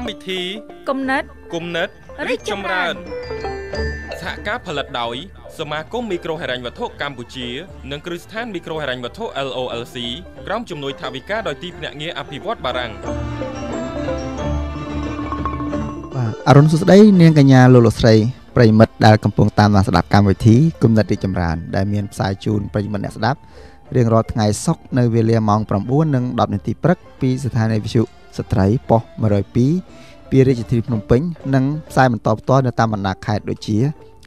កម្មវិធីគំនិតគំនិតរីកចម្រើនសហការផលិតដោយសមាគមមីក្រូហិរញ្ញវត្ថុកម្ពុជា និងគ្រឹះស្ថានមីក្រូហិរញ្ញវត្ថុ LOLC ក្រុមជំនួយថវិកាដោយទីភ្នាក់ងារអភិវឌ្ឍបារាំងបាទអរុនសុស្ដីនាងកញ្ញាលោកលោកស្រីប្រិមិត្តដែលកំពុងតាមដានស្ដាប់កម្មវិធីគុណនិតរីចម្រើនដែលមានផ្សាយជូនប្រិមិត្តអ្នកស្ដាប់រៀងរាល់ថ្ងៃសុក្រនៅវេលាម៉ោង9:10នាទីព្រឹកពីស្ថានីយ៍វិទ្យុ ស្ត្រីប៉ុស្តិ៍102ពីរាជធានីភ្នំពេញនិងផ្សាយបន្តផ្ទាល់នៅតាមបណ្ដាខេត្តដូចជា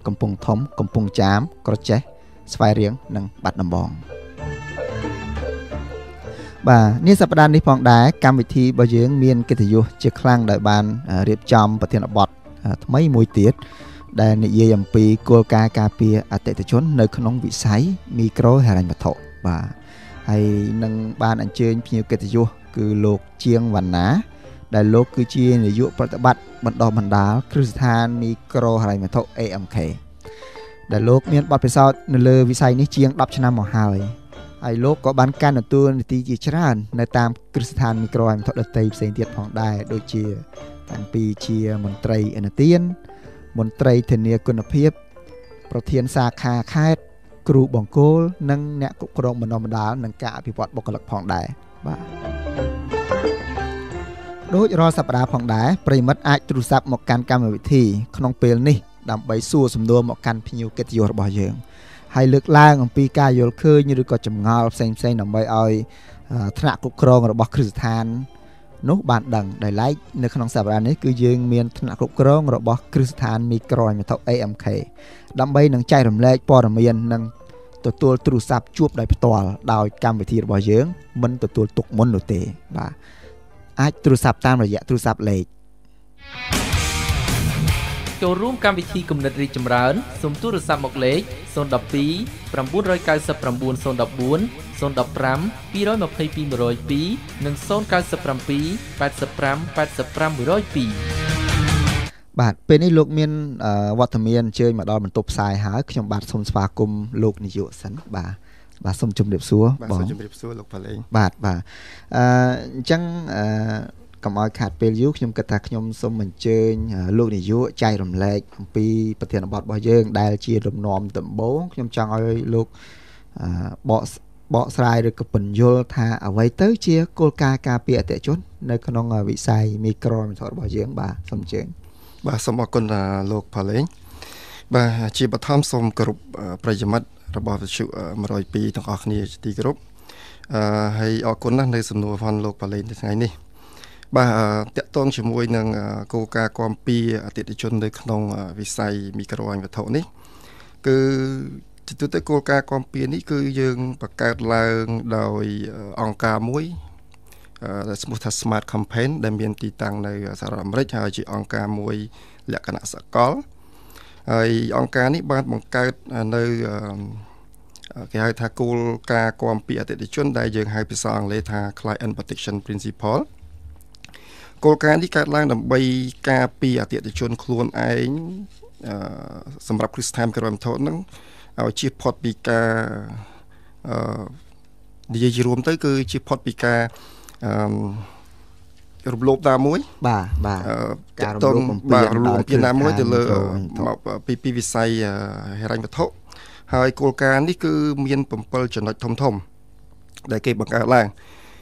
កំពង់ធំ កំពង់ចាម ក្រចេះស្វាយរៀងនិងបាត់ដំបងបាទនេះសប្តាហ៍នេះផងដែរកម្មវិធីរបស់យើងមានកិត្តិយសជាខ្លាំងដោយបានរៀបចំប្រធានបទថ្មីមួយទៀតដែលនិយាយអំពីគោលការណ៍ការពារអតិថិជន នៅក្នុងវិស័យមីក្រូហិរញ្ញវត្ថុបាទហើយនឹងបានអញ្ជើញភ្ញៀវកិត្តិយស គឺលោកជាងវណ្ណាដែលលោកគឺជានាយកប្រតិបត្តិបណ្ដោះបណ្ដាលគ្រឹះស្ថានមីក្រូហិរញ្ញវត្ថុ AMK ដែលលោកមានបទពិសោធន៍នៅលើវិស័យនេះជាង10ឆ្នាំមកហើយហើយលោកក៏បានកាន់ទទួលនីតិជាច្រើននៅតាមគ្រឹះស្ថានមីក្រូហិរញ្ញវត្ថុដទៃផ្សេងទៀតផងដែរដូចជាតាំងពីជាមន្ត្រីអនុទានមន្ត្រីធានាគុណភាព ប្រធានសាខាខេត្តគ្រូបង្គោលនិងអ្នកគ្រប់គ្រងបណ្ដុះបណ្ដាលនិងការអភិវឌ្ឍបុគ្គលិកផងដែរ បាទដូចរាល់សប្តាហ៍ផងដែរប្រិមិត្តអាចទូរស័ព្ទមកកាន់កម្មវិធី ក្នុងពេលនេះដើម្បីសួរសំណួរមកកាន់ភ្ញៀវកិត្តិយសរបស់យើងហើយលើកឡើងអំពីការយល់ឃើញឬក៏ចម្ងល់ផ្សេងផ្សេងដើម្បីឲ្យថ្នាក់គ្រប់គ្រងរបស់គ្រឹះស្ថាននោះបានដឹងដោយឡែកនៅក្នុងសប្តាហ៍នេះគឺយើងមានថ្នាក់គ្រប់គ្រងរបស់គ្រឹះស្ថានមីក្រូហិរញ្ញវត្ថុ AMK ដើម្បីនឹងចែករំលែកព័ត៌មាននិង ទទួលទូរស័ព្ទជួបដោយផ្ទាល់ដោយកម្មវិធីរបស់យើងមិនទទួលទុកមុននោះទេបាទអាចទូរស័ព្ទតាមរយៈទូរស័ព្ទលេខចូលរួមកម្មវិធីគំនិតរីចម្រើនសូមទូរស័ព្ទមកលេខ012 999 014 015 222 102និង097 85 85 102 បាទពេលនេះលោកមានវត្តមានអញ្ជើញមកដល់បន្ទប់ផ្សាយហើយខ្ញុំបាទសូមស្វាគមន៍លោកនាយកសិនបាទបាទសូមជម្រាបសួរបងបាទសូមជម្រាបសួរលោកប៉ាឡេងបាទបាទអឺអញ្ចឹងអឺកុំឲ្យខាតពេលយូរខ្ញុំគិតថាខ្ញុំសូមអញ្ជើញលោកនាយកចែករំលែកអំពីប្រធានបទរបស់យើង ដែលជាលំនាំដំបូងខ្ញុំចង់ឲ្យលោកបកបកស្រាយឬក៏ពន្យល់ថាអ្វីទៅជាគោលការណ៍ការពារអតិជន នៅក្នុងវិស័យមីក្រូមត្ថរបស់យើងបាទសូមអញ្ជើញ បាទសូមអរគុណលោកផាឡេងបាទជាបឋមសូមគោរពប្រិយមិត្តរបស់វិទ្យុ102ទាំងអស់គ្នាជាទីគោរពអឺហើយអរគុណណាស់នៅសំណួរផងលោកប៉ាឡេងថ្ងៃនេះបាទតកតងជាមួយនឹងគោលការណ៍គាំពៀអតិថិជននៅក្នុងវិស័យមីក្រូអញវត្ថុនេះ គឺជាទូទៅគោលការណ៍គាំពៀនេះគឺយើងបង្កើតឡើងដោយអង្គការមួយ ដែលឈ្មោះថា Smart Campaign ដែលមានទីតាំងនៅសហរដ្ឋអាមេរិកហើយជាអង្គការមួយលក្ខណៈសកលហើយអង្គការនេះបានបង្កើតនៅគេហៅថាគោលការណ៍គាំពៀអតិថិជន ដែលយើងហៅភាសាអង់គ្លេសថា Client Protection Principle គោលការណ៍នេះកើតឡើងដើម្បីការពារអតិថិជនខ្លួនឯងសម្រាប់គ្រឹះស្ថានក្រមធននឹងឲ្យជៀសផុតពីការអឺនិយាយជារួមទៅ គឺជាផុតពីការ អឺរំលោភណាមួយ បាទបាទការរំលោភបំពានរំលោភបំពានណាមួយទៅលើមកពីពីវិស័យហិរញ្ញវត្ថុហើយគោលការណ៍នេះគឺមាន7ចំណុចធំធំ ដែលគេបង្កើតឡើង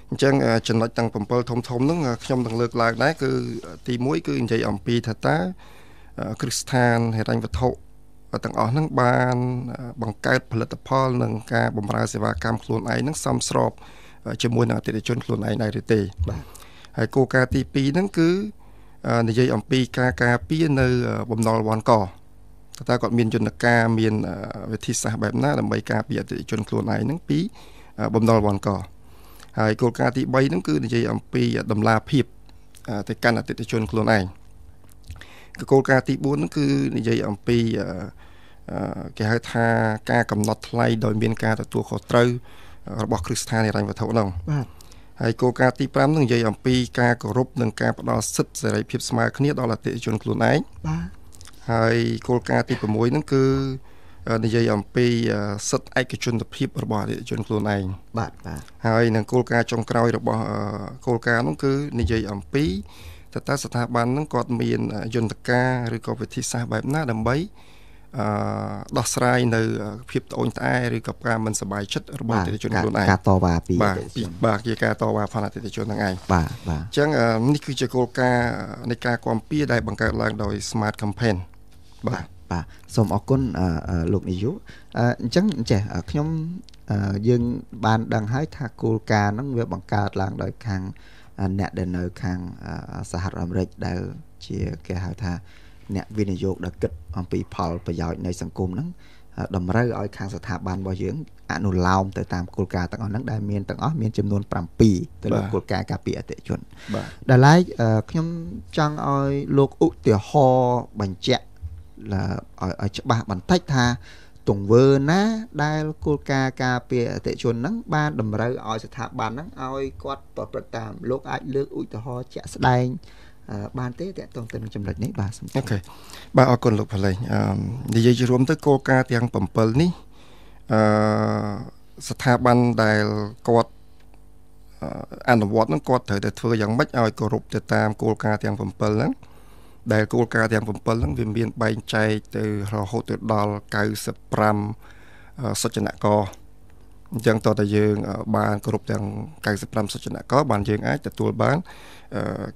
អញ្ចឹងចំណុចទាំង7ធំធំហ្នឹងខ្ញុំនឹងលើកឡើងដែរគឺទី1គឺនិយាយអំពីថាតើគ្រឹះស្ថានហិរញ្ញវត្ថុទាំងអស់ហ្នឹងបានបង្កើតផលិតផលនិងការបម្រើសេវាកម្មខ្លួនឯងហ្នឹងសមស្រប ជាមួយនឹងអតិថិជនខ្លួនឯងដែរឬទេបាទហើយគោលការណ៍ទី2ហ្នឹងគឺនិយាយអំពីការការពារនៅបំណុលវ៉ាន់កតើគាត់មានយន្តការមានវិធីសាស្ត្របែបណាដើម្បីការពារអតិថិជនខ្លួនឯងហ្នឹងពីបំណុលវ៉ាន់កហើយគោលការណ៍ទី3ហ្នឹងគឺនិយាយអំពីតម្លាភាពទៅកាន់អតិថិជនខ្លួនឯងគោលការណ៍ទី4ហ្នឹងគឺនិយាយអំពីគេហៅថាការកំណត់ថ្លៃដោយមានការទទួលខុសត្រូវ របស់គ្រឹះស្ថានហិរញ្ញវត្ថុហ្នឹងបាទហើយគោលការណ៍ទី5ហ្នឹងនិយាយអំពីការគោរពនិងការផ្ដល់សិទ្ធិសេរីភាពស្មើគ្នាដល់អតិថិជនខ្លួនឯងបាទហើយគោលការណ៍ទី6ហ្នឹងគឺនិយាយអំពីសិទ្ធិឯកជនភាពរបស់អតិថិជនខ្លួនឯងបាទបាទហើយនឹងគោលការណ៍ចុងក្រោយរបស់គោលការណ៍នោះគឺនិយាយអំពីតើតើស្ថាប័នហ្នឹងគាត់មានយន្តការឬក៏វិធីសាស្ត្របែបណាដើម្បីអឺ ដោះស្រាយនៅភាពត្អូញត្អែឬក៏ការមិនសប្បាយចិត្តរបស់អតិថិជនខ្លួនឯងការតវ៉ាពីបាទបាទជាការតវ៉ាផងអតិថិជនហ្នឹងឯងបាទបាទអញ្ចឹងនេះគឺជាគោលការណ៍នៃការគាំពៀដែលបង្កើតឡើងដោយ Smart Campaign បាទបាទសូមអរគុណលោកនាយកអញ្ចឹងចេះខ្ញុំយើងបានដឹងហើយថាគោលការណ៍ហ្នឹងវាបង្កើតឡើងដោយខាងអ្នកដែលនៅខាងសហរដ្ឋអាមេរិកដែលជាគេហៅថា អ្នកវិនិយោគដែលគិតអំពីផលប្រយោជន៍នៃសង្គមហ្នឹងតម្រូវឲ្យខាងស្ថាប័នរបស់យើងអនុលោមទៅតាមគោលការណ៍ទាំងអស់ហ្នឹងដែលមានទាំងអស់មានចំនួន7ទៅលើគោលការណ៍ការពារអតិថិជនដែលឡែកខ្ញុំចង់ឲ្យលោកឧទាហរណ៍បញ្ជាក់ឲ្យច្បាស់បន្តិចថាទង្វើណាដែលគោលការណ៍ការពារអតិជនហ្នឹងបានតម្រូវឲ្យស្ថាប័នហ្នឹងឲ្យគាត់ប្រព្រឹត្តតាមលោកអាចលើកឧទាហរណ៍ជាក់ស្ដែង បានទេតកតងទៅនឹងចំណុចនេះបាទសូមអូខេបាទអរគុណលោកផលេងអឺនិយាយជារួមទៅគោលការណ៍ទាំង7នេះអឺស្ថាប័នដែលគាត់អនុវត្តហ្នឹងគាត់ត្រូវតែធ្វើយ៉ាងម៉េចឲ្យគោរពទៅតាមគោលការណ៍ទាំង7ហ្នឹងដែលគោលការណ៍ទាំង7ហ្នឹងវាមានបែងចែកទៅរហូតទៅដល់95សុចនក អញ្ចឹងតើតើយើង បានគ្រប់ទាំង95សុចនកបានយើងអាចទទួលបាន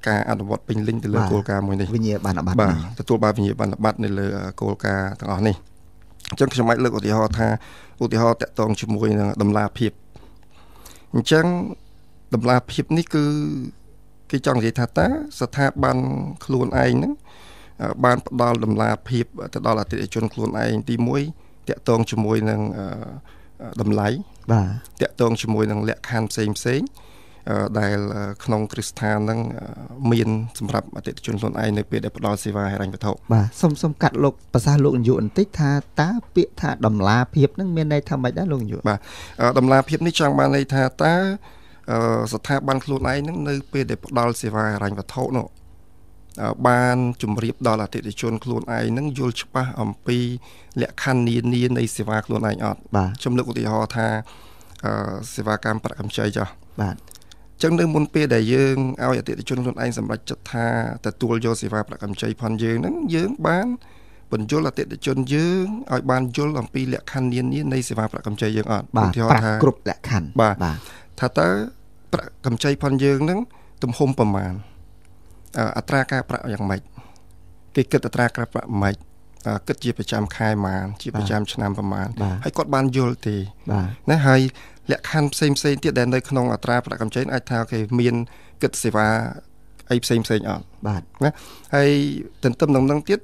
ការអនុវត្តពេញលេញទៅលើគោលការណ៍មួយនេះវិញ្ញាបនបត្របាទទទួលបានវិញ្ញាបនបត្រនៅលើគោលការណ៍ទាំងអស់នេះអញ្ចឹងខ្ញុំអាចលើកឧទាហរណ៍ថាឧទាហរណ៍តកតងជាមួយនឹងតម្លាភាពអញ្ចឹងតម្លាភាពនេះគឺគេចង់និយាយថាតើស្ថាប័នខ្លួនឯងហ្នឹងបានផ្ដល់តម្លាភាពទៅដល់អតិថិជនខ្លួនឯងទី1តកតងជាមួយនឹងតម្លៃ បាទតកតងជាមួយនឹងលក្ខខណ្ឌផ្សេងផ្សេងដែលក្នុងគ្រីស្ថានហ្នឹងមានសម្រាប់អតិថិជនខ្លួនឯងនៅពេលដែលផ្ដល់សេវាហិរញ្ញវត្ថុបាទសូមសូមកាត់លោកប្រសាសន៍លោកនាយកបន្តិចថាតើពាក្យថាតម្លាភាពហ្នឹងមានន័យថាម៉េចដែរលោកនាយកបាទតម្លាភាពនេះចង់បានន័យថាតើស្ថាប័នខ្លួនឯងហ្នឹងនៅពេលដែលផ្ដល់សេវាហិរញ្ញវត្ថុនោះ បានជម្រាបដល់អតិថិជនខ្លួនឯងនឹងយល់ច្បាស់អំពី លក្ខខណ្ឌនានានៃសេវាខ្លួនឯងអត់ខ្ញុំលើកឧទាហរណ៍ថាសេវាកម្មប្រាក់កម្ចីចាស់បាទចឹងនៅមុនពេលដែលយើងឲ្យអតិថិជនខ្លួនឯងសម្រេចចិត្តថាទទួលយកសេវាប្រាក់កម្ចីផនយើងហ្នឹងយើងបានបញ្យល់អតិថិជនយើងឲ្យបានយល់អំពីលក្ខខណ្ឌនានានៃសេវាប្រាក់កម្ចីយើងអត់ឧទាហរណ៍ថាគ្រប់លក្ខខណ្ឌបាទថាតើប្រាក់កម្ចីផនយើងហ្នឹងទំហំប្រមាណ អត្រាការប្រាក់យ៉ាងម៉េចគេគិតអត្រាការប្រាក់ម៉េចគិតជាប្រចាំខែប្រមាណជាប្រចាំឆ្នាំប្រមាណហើយគាត់បានយល់ទេណាហើយលក្ខខណ្ឌផ្សេងផ្សេងទៀតដែលនៅក្នុងអត្រាប្រាក់កម្ចីអាចថាគេមានគិតសេវាអីផ្សេងផ្សេងអត់បាទណាហើយទន្ទឹមនឹងនឹងទៀត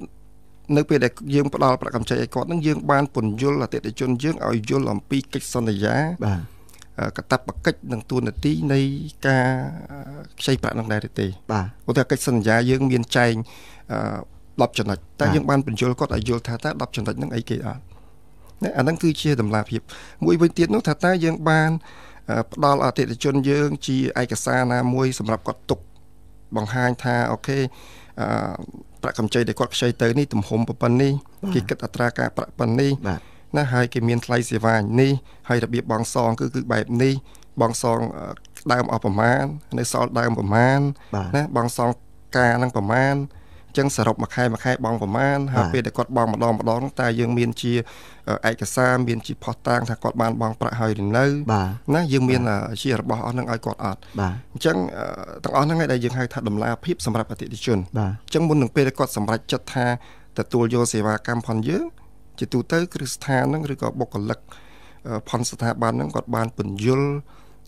នៅពេលដែលយើងផ្ដល់ប្រាក់កម្ចីឲ្យគាត់នឹងយើងបានពន្យល់អតិថិជនយើងឲ្យយល់អំពីកិច្ចសន្យាបាទ កតបកិច្ចនិងទួនាទីនៃការខ្ចីប្រាក់នឹងដែរទេបាទឧទាហរណ៍កិច្ចសន្យាយើងមានចែង10ចំណុចតែយើងបានបញ្យល់គាត់ឲ្យយល់ថាតើ10ចំណុចហ្នឹងអីគេអត់ណាអាហ្នឹងគឺជាតម្លាភាព មួយវិញទៀតនោះថាតើយើងបានផ្ដល់អតិថិជនយើង ជាឯកសារណាមួយសម្រាប់គាត់ទុកបង្ហាញថាអូខេអឺប្រាក់កម្ចីដែលគាត់ខ្ចីទៅនេះទំហំប៉ុណ្ណេះគេគិតអត្រាការប្រាក់ប៉ុណ្ណេះ ណាហើយគេមានថ្លៃសេវានេះហើយរបៀបបងសងគឺគឺបែបនេះបងសងដើមអស់ប្រមាណនៅសល់ដើមប្រមាណណាបងសងការនឹងប្រមាណចឹងសរុបមួយខែមួយខែបងប្រមាណហើយពេលដែលគាត់បងម្ដងម្ដងតែយើងមានជាឯកសារមានជាផុសតាងថាគាត់បានបងប្រាក់ហើយឬនៅណាយើងមានជារបស់អស់នឹងឲ្យគាត់អត់អញ្ចឹងទាំងអស់ហ្នឹងឯងដែលយើងហៅថាតម្លាភាពសម្រាប់អតិថិជនអញ្ចឹងមុននឹងពេលដែលគាត់សម្រេចចិត្តថាទទួលយកសេវាកម្មផងយើង ជាទូទៅគ្រឹះស្ថានហ្នឹងឬក៏បុគ្គលិកផនស្ថាប័នហ្នឹងគាត់បានពន្យល់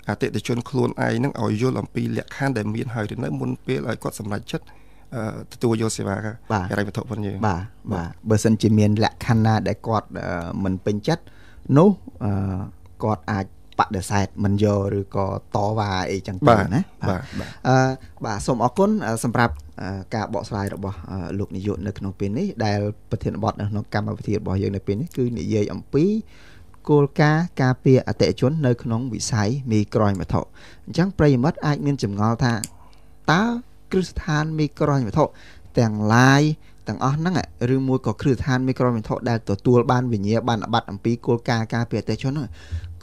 អតិថិជនខ្លួនឯងហ្នឹងឲ្យយល់អំពីលក្ខខណ្ឌដែលមានហើយទៅនៅមុនពេលឲ្យគាត់សម្រេចចិត្តទទួលយកសេវាហិរញ្ញវត្ថុផងយើងបាទបាទបើសិនជាមានលក្ខខណ្ឌណាដែលគាត់មិនពេញចិត្តនោះគាត់អាចប ដិសេធមិនយកឬក៏តវ៉ាអីចឹងទៅណាបាទអឺបាទសូមអរគុណសម្រាប់ការបកស្រាយរបស់លោកនាយកនៅក្នុងពេលនេះដែលប្រធានបទនៅក្នុងកម្មវិធីរបស់យើងនៅពេលនេះគឺនិយាយអំពីគោលការណ៍ការពារអតិថិជននៅក្នុងវិស័យមីក្រូហិរញ្ញវត្ថុអញ្ចឹងប្រិយមិត្តអាចមានចម្ងល់ថាតើគ្រឹះស្ថានមីក្រូហិរញ្ញវត្ថុទាំងឡាយទាំងអស់ហ្នឹងឬមួយក៏គ្រឹះស្ថានមីក្រូហិរញ្ញវត្ថុដែលទទួលបានវិញ្ញាបនបត្រអំពីគោលការណ៍ការពារអតិថិជនហ្នឹង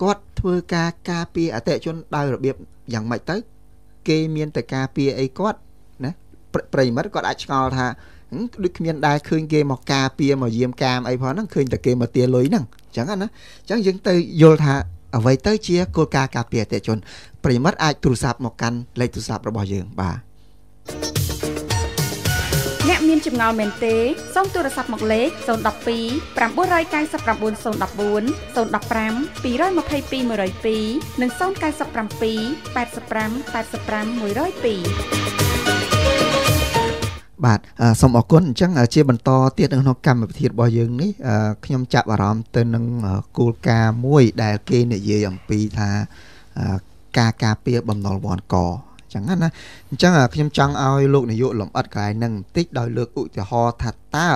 គាត់ធ្វើការការពារអតិថិជនដោយរបៀបយ៉ាងម៉េចទៅ គេមានតែការពារអីគាត់ណាប្រិមិត្តគាត់អាចឆ្ងល់ថាដូចគ្មានដែរឃើញគេមកការពារមកយាមកាមអីផងហ្នឹងឃើញតែគេមកទាលុយហ្នឹងអញ្ចឹងណាអញ្ចឹងយើងទៅយល់ថាអ្វីទៅជាគោលការណ៍ការពារអតិថិជនប្រិមិត្តអាចទូរស័ព្ទមកកាន់លេខទូរស័ព្ទរបស់យើងបាទ អ្នកមានចម្ងល់មែនទេសូមទូរស័ព្ទមកលេខ012 999 014 015 222 102និង097 85 85 102បាទសូមអរគុណអញ្ចឹងជាបន្តទៀតនៅក្នុងកម្មវិធីរបស់យើងនេះខ្ញុំចាប់អារម្មណ៍ទៅនឹងគោលការណ៍មួយដែលគេនិយាយអំពីថាការការពារបំណុលវ័នកអញ្ចឹងណាអញ្ចឹងខ្ញុំចង់ឲ្យលោកនាយកលំអិតកន្លែងហ្នឹងបន្តិចដោយលើកឧទាហរណ៍ថាតើ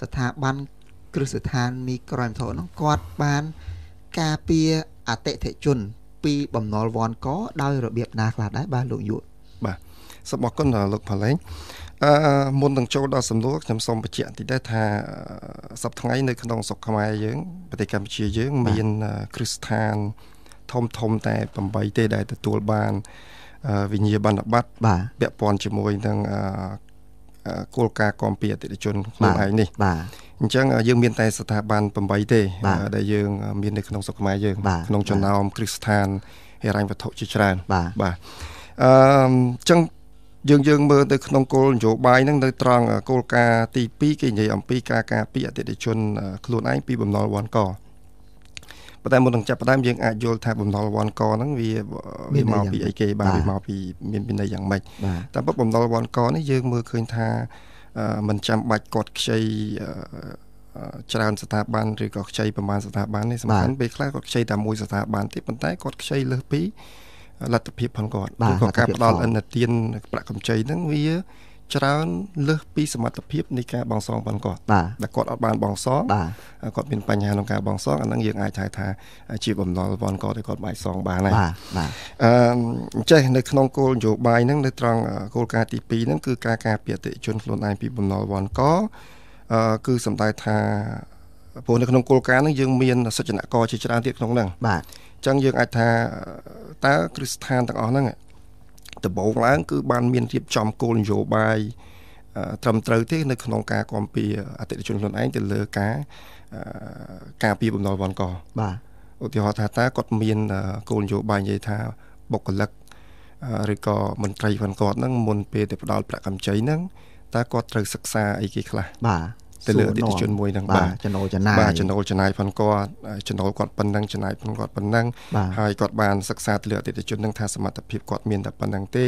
ស្ថាប័នគ្រឹះស្ថានមីក្រូអិនធរហ្នឹងគាត់បានការពារអតិថិជន ពីបំណុលវ័នកដោយរបៀបណាខ្លះដែរបាទលោកយុបាទសូមអរគុណលោកផលេងអឺមុននឹងចូលដល់សំណួរខ្ញុំសូមបញ្ជាក់តិចដែរថាសប្តាហ៍ថ្ងៃនៅក្នុងស្រុកខ្មែរយើងប្រទេសកម្ពុជាយើង មានគ្រឹះស្ថានធំធំតែ8ទេដែលទទួលបាន វិញ្ញាបនបត្របាទពាក់ព័ន្ធជាមួយនឹងគោលការណ៍គាំពារអតិថិជនខ្លួនឯងនេះបាទអញ្ចឹងយើងមានតែស្ថាប័ន8ទេដែលយើងមាននៅក្នុងស្រុកខ្មែរយើងក្នុងចំណោមគ្រឹះស្ថានហិរញ្ញវត្ថុជាច្រើនបាទអឺអញ្ចឹងយើងយើងមើលទៅក្នុងគោលនយោបាយហ្នឹងនៅត្រង់គោលការណ៍ទី2គេនិយាយអំពីការការពារអតិថិជនខ្លួនឯងពីបំណុលវ័នក ប៉ុន្តែមុននឹងចាប់ផ្ដើមយើងអាចយល់ថាបំណុលវ័នកហ្នឹងវាវាមកពីអីគេបាទវាមកពីមានពីនៃយ៉ាងម៉េចតែប៉ុតបំណុលវ័នកនេះយើងមើលឃើញថាมันចាំបាច់គាត់ខ្ចីច្រើនស្ថាប័នឬក៏ខ្ចីប្រមាណស្ថាប័ននេះសំខាន់ពេលខ្លះគាត់ខ្ចីតែមួយស្ថាប័នទេប៉ុន្តែគាត់ខ្ចីលើសពីលទ្ធភាពផងគាត់ឬក៏ការផ្ដល់អនុទានប្រាក់កម្ចីហ្នឹងវា ច្រើនលើសពីសមត្ថភាពនៃការបង់សងផងគាត់ដែលគាត់អត់បានបង់សងគាត់មានបញ្ហាក្នុងការបង់សងអាហ្នឹងយើងអាចហៅថាជាបំណុលវ៉ាន់គាត់គាត់អាចសងបានហើយបាទបាទអឺចេះនៅក្នុងគោលនយោបាយហ្នឹងនៅត្រង់គោលការណ៍ទី2ហ្នឹងគឺការការពារអតិជនខ្លួនឯងពីបំណុលវ៉ាន់កអឺគឺសំដៅថាព្រោះនៅក្នុងគោលការណ៍ហ្នឹងយើងមានសច្ចនករជាច្រើនទៀតក្នុងហ្នឹងបាទអញ្ចឹងយើងអាចថាតើគ្រឹះស្ថានទាំងអស់ហ្នឹង ដំបូងឡើងគឺបានមានរៀបចំគោលនយោបាយត្រឹមត្រូវទេនៅក្នុងការគាំពៀអតិថិជនខ្លួនឯងទៅលើការការពីបំណុលវ៉ាន់កបាទឧទាហរណ៍ថាតើគាត់មានគោលនយោបាយនិយាយថាបុគ្គលិកឬក៏មន្ត្រីវ៉ាន់គាត់ហ្នឹងមុនពេលទៅផ្ដល់ប្រាក់កម្ចីហ្នឹងតើគាត់ត្រូវសិក្សាអីគេខ្លះបាទ ទៅលើអតិថិជនមួយហ្នឹងបាទចំណូលចំណាយបាទចំណូលចំណាយផងគាត់ចំណូលគាត់ប៉ុណ្ណឹងចំណាយផងគាត់ប៉ុណ្ណឹងហើយគាត់បានសិក្សាទៅលើអតិថិជនហ្នឹងថាសមត្ថភាពគាត់មានតែប៉ុណ្ណឹងទេ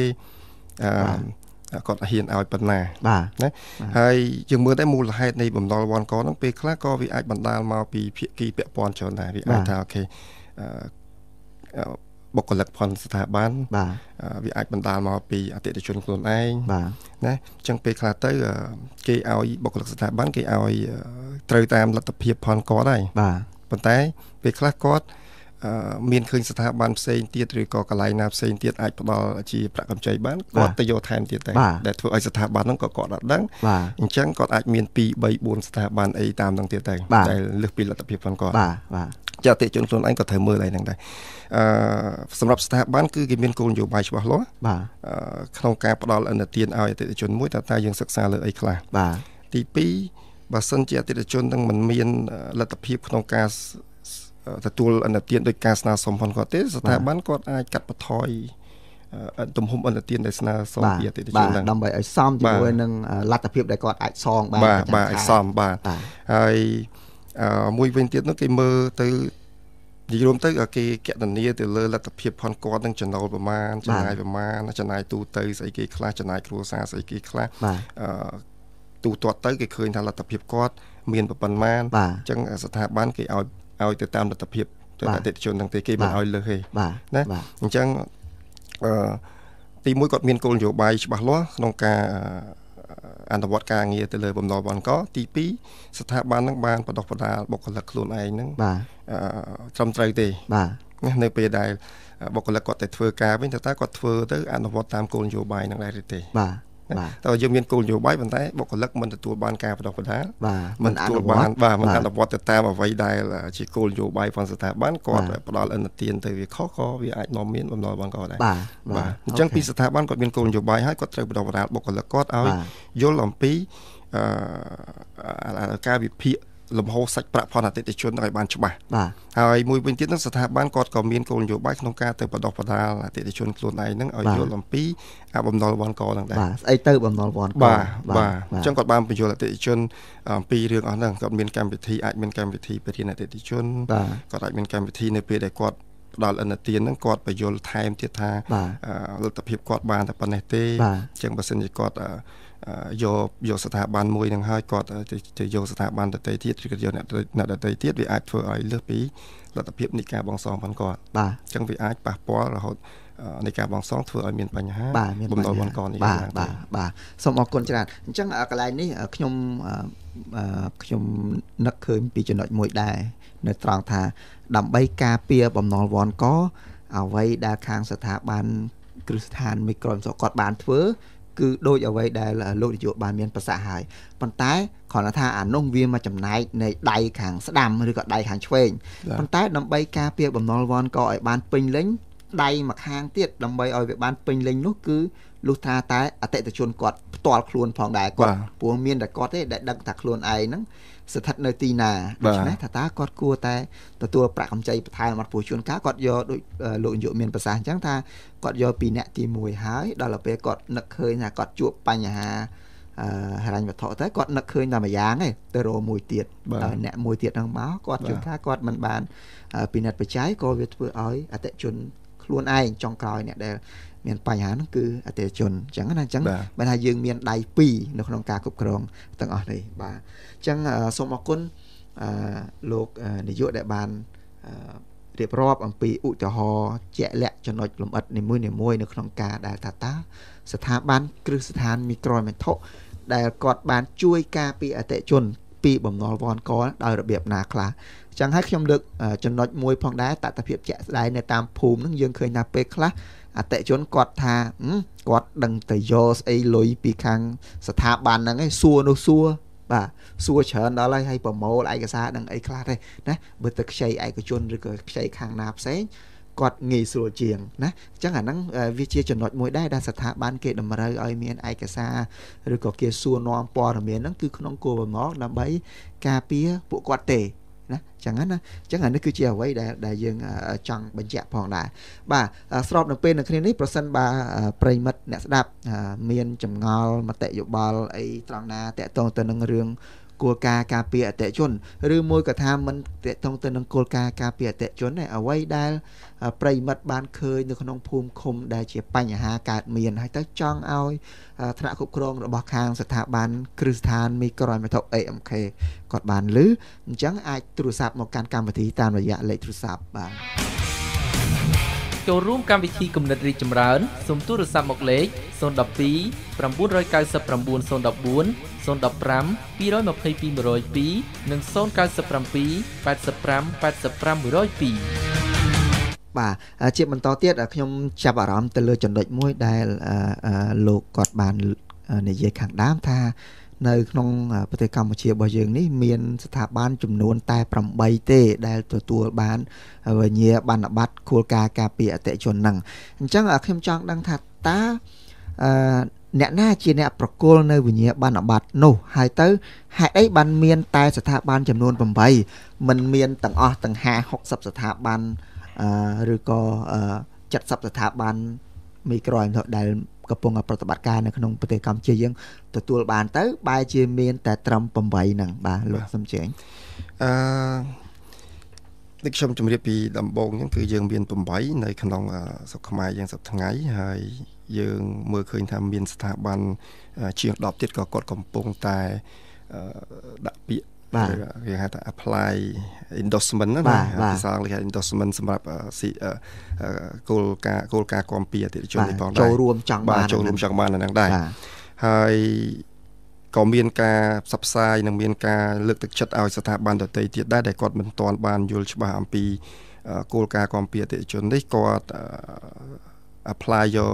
អឺគាត់ហ៊ានឲ្យប៉ុណ្ណាបាទណាហើយយើងមើលតែមូលហេតុនៃបំណុលវ៉ាន់កហ្នឹងពេលខ្លះក៏វាអាចបណ្ដាលមកពីភាគីពាក់ព័ន្ធច្រើនដែរវាអាចថាអូខេអឺ បុគ្គលិកផនស្ថាប័នបាទវាអាចបណ្ដាលមកពីអតិថិជនខ្លួនឯងបាទណាអញ្ចឹងពេលខ្លះទៅគេឲ្យបុគ្គលិកស្ថាប័នគេឲ្យត្រូវតាមលទ្ធភាពផនគាត់ហើយបាទប៉ុន្តែពេលខ្លះគាត់មានឃើញស្ថាប័នផ្សេងទៀតឬក៏កន្លែងណាផ្សេងទៀតអាចផ្ដល់ជាប្រាក់កម្ចីបានគាត់ទៅយកថែមទៀតតែដែលធ្វើឲ្យស្ថាប័នហ្នឹងក៏គាត់អត់ដឹងអញ្ចឹងគាត់អាចមាន2 3 4ស្ថាប័នអីតាមហ្នឹងទៀតតែដែលលើសពីលទ្ធភាពផងគាត់បាទបាទចាតិជនខ្លួនឯងក៏ត្រូវមើលឯហ្នឹងដែរ អឺសម្រាប់ស្ថាប័នគឺគេមានគោលនយោបាយច្បាស់លាស់បាទក្នុងការផ្ដល់អនុទានឲ្យអតិថិជនមួយតើតើយើងសិក្សាលើអីខ្លះបាទទី2បើសិនជាអតិថិជននឹងមិនមានលទ្ធភាពក្នុងការទទួលអនុទានដោយការស្នើសុំផងគាត់ទេស្ថាប័នគាត់អាចកាត់បន្ថយទំហំអន្តទានដែលស្នើសុំពីអតិថិជនហ្នឹងដើម្បីឲ្យសមជាមួយនឹងលទ្ធភាពដែលគាត់អាចសងបានបាទបាទឲ្យសមបាទហើយមួយវិញទៀតនោះគេមើលទៅ និយាយរួមទៅគេកណនាទៅលើលទ្ធភាពផនគាត់នឹងចំណូលប្រមាណចំណាយប្រមាណចំណាយទូទៅស្អីគេខ្លះចំណាយគ្រួសារស្អីគេខ្លះអឺទូទាត់ទៅគេឃើញថាលទ្ធភាពគាត់មានប៉ុន្មានអញ្ចឹងស្ថាប័នគេឲ្យឲ្យទៅតាមលទ្ធភាពទៅអតិថិជនទាំងទេគេមិនឲ្យលើសទេណាអញ្ចឹងអឺទីមួយគាត់មានគោលនយោបាយច្បាស់លាស់ក្នុងការ អនុវត្តការងារទៅលើបំណុលបនកទី2ស្ថាប័ននឹងបានបដិបដាលបុគ្គលិកខ្លួនឯងនឹងបាទត្រឹមត្រូវទេបាទនៅពេលដែលបុគ្គលិកគាត់ទៅធ្វើការវិញតើតើគាត់ធ្វើទៅអនុវត្តតាមគោលនយោបាយនឹងដែរឬទេបាទ តែយើងមានគោលនយោបាយប៉ុន្តែបុគ្គលិកមិនទទួលបានការបដិបដាបាទមិនទទួលបានបាទមិនអនុវត្តទៅតាមអ្វីដែលជាគោលនយោបាយផងស្ថាប័នគាត់ផ្ដល់អនុទានទៅវាខុសក៏វាអាចនាំមានបំណុលបានក៏ដែរបាទបាទអញ្ចឹងពីស្ថាប័នគាត់មានគោលនយោបាយហើយគាត់ត្រូវបដិបដាបុគ្គលិកគាត់ឲ្យយល់អំពីអឺការវិភាគ លំហូរសាច់ប្រាក់ផលអតិថិជនឲ្យបានច្បាស់បាទហើយមួយវិញទៀតនឹងស្ថាប័នគាត់ក៏មានគោលនយោបាយក្នុងការទៅបដោះបដាលអតិថិជនខ្លួនឯងហ្នឹងឲ្យយល់អំពីអាបំណុលវ៉ាន់កហ្នឹងដែរបាទស្អីទៅបំណុលវ៉ាន់កបាទបាទអញ្ចឹងគាត់បានបញ្យល់អតិថិជនអំពីរឿងអស់ហ្នឹងគាត់មានកម្មវិធីអាចមានកម្មវិធីបរិញ្ញាអតិថិជនគាត់អាចមានកម្មវិធីនៅពេលដែលគាត់ ផ្ដល់អនុទានហ្នឹងគាត់បញ្យល់ថែមទៀតថាលទ្ធភាពគាត់បានតែប៉ុណ្ណេះទេអញ្ចឹងបើសិនជាគាត់យកយកស្ថាប័នមួយនឹងហើយគាត់ទៅយកស្ថាប័នដទៃទៀតឬក៏យកអ្នកអ្នកដទៃទៀតវាអាចធ្វើឲ្យលើសពីលទ្ធភាពនៃការបងសងផងគាត់បាទអញ្ចឹងវាអាចប៉ះពាល់រហូតនៃការបងសងធ្វើឲ្យមានបញ្ហាបំណុលបងកនេះបាទបាទបាទសូមអរគុណច្រើនអញ្ចឹងកន្លែងនេះខ្ញុំខ្ញុំនឹកឃើញពីចំណុចមួយដែរនៅត្រង់ថា ដើម្បីការពារបំណុលវ៉ាន់កអ្វីដែលខាងស្ថាប័នគ្រឹះស្ថានមីក្រូមសគាត់បានធ្វើគឺដូចអ្វីដែលលោកនាយកបានមានប្រសាសន៍ហើយប៉ុន្តែគ្រាន់តែថាអានោះវាមកចំណែកនៃដៃខាងស្ដាំឬក៏ដៃខាងឆ្វេងប៉ុន្តែដើម្បីការពារបំណុលវ៉ាន់ក៏ឲ្យបានពេញលេញដៃមួយខាងទៀតដើម្បីឲ្យវាបានពេញលេញនោះគឺលុះថាតែអតិថិជនគាត់ផ្ទាល់ខ្លួនផងដែរគាត់ព្រោះមានតែគាត់ទេដែលដឹងថាខ្លួនឯងហ្នឹង ស្ថិតនៅទីណាដូច្នេះថាតើគាត់គួរតែទទួលប្រាក់កម្ចីបន្ថែមមកព្រោះជួនកាលគាត់យកដូចលោកនាយកមានប្រសាសន៍អញ្ចឹងថាគាត់យកពីអ្នកទី1ហើយដល់ទៅពេលគាត់នឹកឃើញថាគាត់ជួបបញ្ហាអឺហិរញ្ញវត្ថុទៅគាត់នឹកឃើញតែម្យ៉ាងទេទៅរកមួយទៀតអ្នកមួយទៀតហ្នឹងមកគាត់ជួនកាលគាត់មិនបានពិនិត្យបច្ច័យក៏វាធ្វើឲ្យអតិជនខ្លួនឯងចុងក្រោយអ្នកដែល មានបញ្ហាហ្នឹងគឺអតិថិជនអញ្ចឹងណាអញ្ចឹងបើថាយើងមានដៃ2នៅក្នុងការគ្រប់គ្រងទាំងអស់នេះបាទអញ្ចឹងសូមអរគុណអឺលោកនាយកដែលបានរៀបរាប់អំពីឧទាហរណ៍ជាក់លាក់ចំណុចលម្អិតនីមួយៗនៅក្នុងការដែលថាតាស្ថាប័នគ្រឹះស្ថានមីក្រូមេថុដែលគាត់បានជួយការពីអតិជនពីបំណុលវ៉ាន់កដោយរបៀបណាខ្លះចឹងហើយខ្ញុំលើកចំណុចមួយផងដែរតតភាពជាក់ស្ដែងនៅតាមភូមិហ្នឹងយើងឃើញថាពេលខ្លះ អតិជនគាត់ថាគាត់ដឹងតែយកស្អីលុយពីខាងស្ថាប័នហ្នឹងឯងសួរនោះសួរបាទសួរច្រើនដល់ហើយហើយប្រមូលឯកសារនឹងអីខ្លះទេណាបើទៅខ្ចីឯកជនឬក៏ខ្ចីខាងណាផ្សេងគាត់ងាយស្រួលជាងណាអញ្ចឹងអាហ្នឹងវាជាចំណុចមួយដែរដែលស្ថាប័នគេតម្រូវឲ្យមានឯកសារឬក៏គេសួរនាំព័ត៌មានហ្នឹងគឺក្នុងគោលបំណងដើម្បីការពារពួកគាត់ទេ ណាចឹងណាចឹងអានេះគឺជាអ្វីដែលដែលយើងចង់បញ្ជាក់ផងដែរបាទស្របនៅពេលនៅគ្នានេះប្រសិនបើប្រិមិត្តអ្នកស្ដាប់មានចម្ងល់មតិយោបល់អីត្រង់ណាតកតងទៅនឹងរឿង គោលការណ៍ការពារអតិជនឬមួយក៏ថាមិនតកតងទៅនឹងគោលការណ៍ការពារអតិជនឯអ្វីដែលប្រិមិត្តបានឃើញនៅក្នុងភូមិឃុំដែលជាបញ្ហាកើតមានហើយទៅចង់ឲ្យថ្នាក់គ្រប់គ្រងរបស់ខាងស្ថាប័នគ្រឹះស្ថានមីក្រូមេថុ AMK គាត់បានលឺអញ្ចឹងអាចទូរស័ព្ទមកកាន់កម្មវិធីតាមរយៈលេខទូរស័ព្ទបាទចូលរួមកម្មវិធីគំនិតរីកចម្រើនសូមទូរស័ព្ទមកលេខ012 999 014 015 222 102និង097 85 85 102បាទជាបន្តទៀតខ្ញុំចាប់អារម្មណ៍ទៅលើចំណុចមួយដែលលោកគាត់បាននិយាយខាងដើមថានៅក្នុងប្រទេសកម្ពុជារបស់យើងនេះមានស្ថាប័នចំនួនតែ8ទេដែលទទួលបានវិញ្ញាបនបត្រគោលការណ៍ការពារអតិជនហ្នឹងអញ្ចឹងខ្ញុំចង់ដឹងថាតើអឺ អ្នកណាជាអ្នកប្រគល់នៅវិញ្ញាបនបត្រនោះហើយទៅហេតុអីបានមានតែស្ថាប័នចំនួន8មិនមានទាំងអស់ទាំង50 60ស្ថាប័នអឺឬក៏70ស្ថាប័នមីក្រូអែមដែលកំពុងប្រតិបត្តិការនៅក្នុងប្រទេសកម្ពុជាយើងទទួលបានទៅបែរជាមានតែត្រឹម8ហ្នឹងបាទលោកសំជែងអឺ នេះខ្ញុំជម្រាបពីដំបូងហ្នឹងគឺយើងមាន8នៅក្នុងស្រុកខ្មែរយើងសប្តាហ៍ថ្ងៃហើយយើងមើលឃើញថាមានស្ថាប័នជាង10ទៀតក៏គាត់កំពុងតែដាក់ពាក្យបាទគេហៅថា apply endorsement ណាភាសាអង់គ្លេស endorsement សម្រាប់គោលការណ៍គោលការណ៍គាំពៀអតិថិជននេះផងដែរចូលរួមចង់បានចូលរួមចង់បានហ្នឹងដែរហើយ ក៏មានការផ្សព្វផ្សាយនិងមានការលើកទឹកចិត្តឲ្យស្ថាប័នដទៃទៀតដែរដែលគាត់មិនទាន់បានយល់ច្បាស់អំពីគោលការណ៍គាំពៀអតិថិជននេះគាត់ apply យក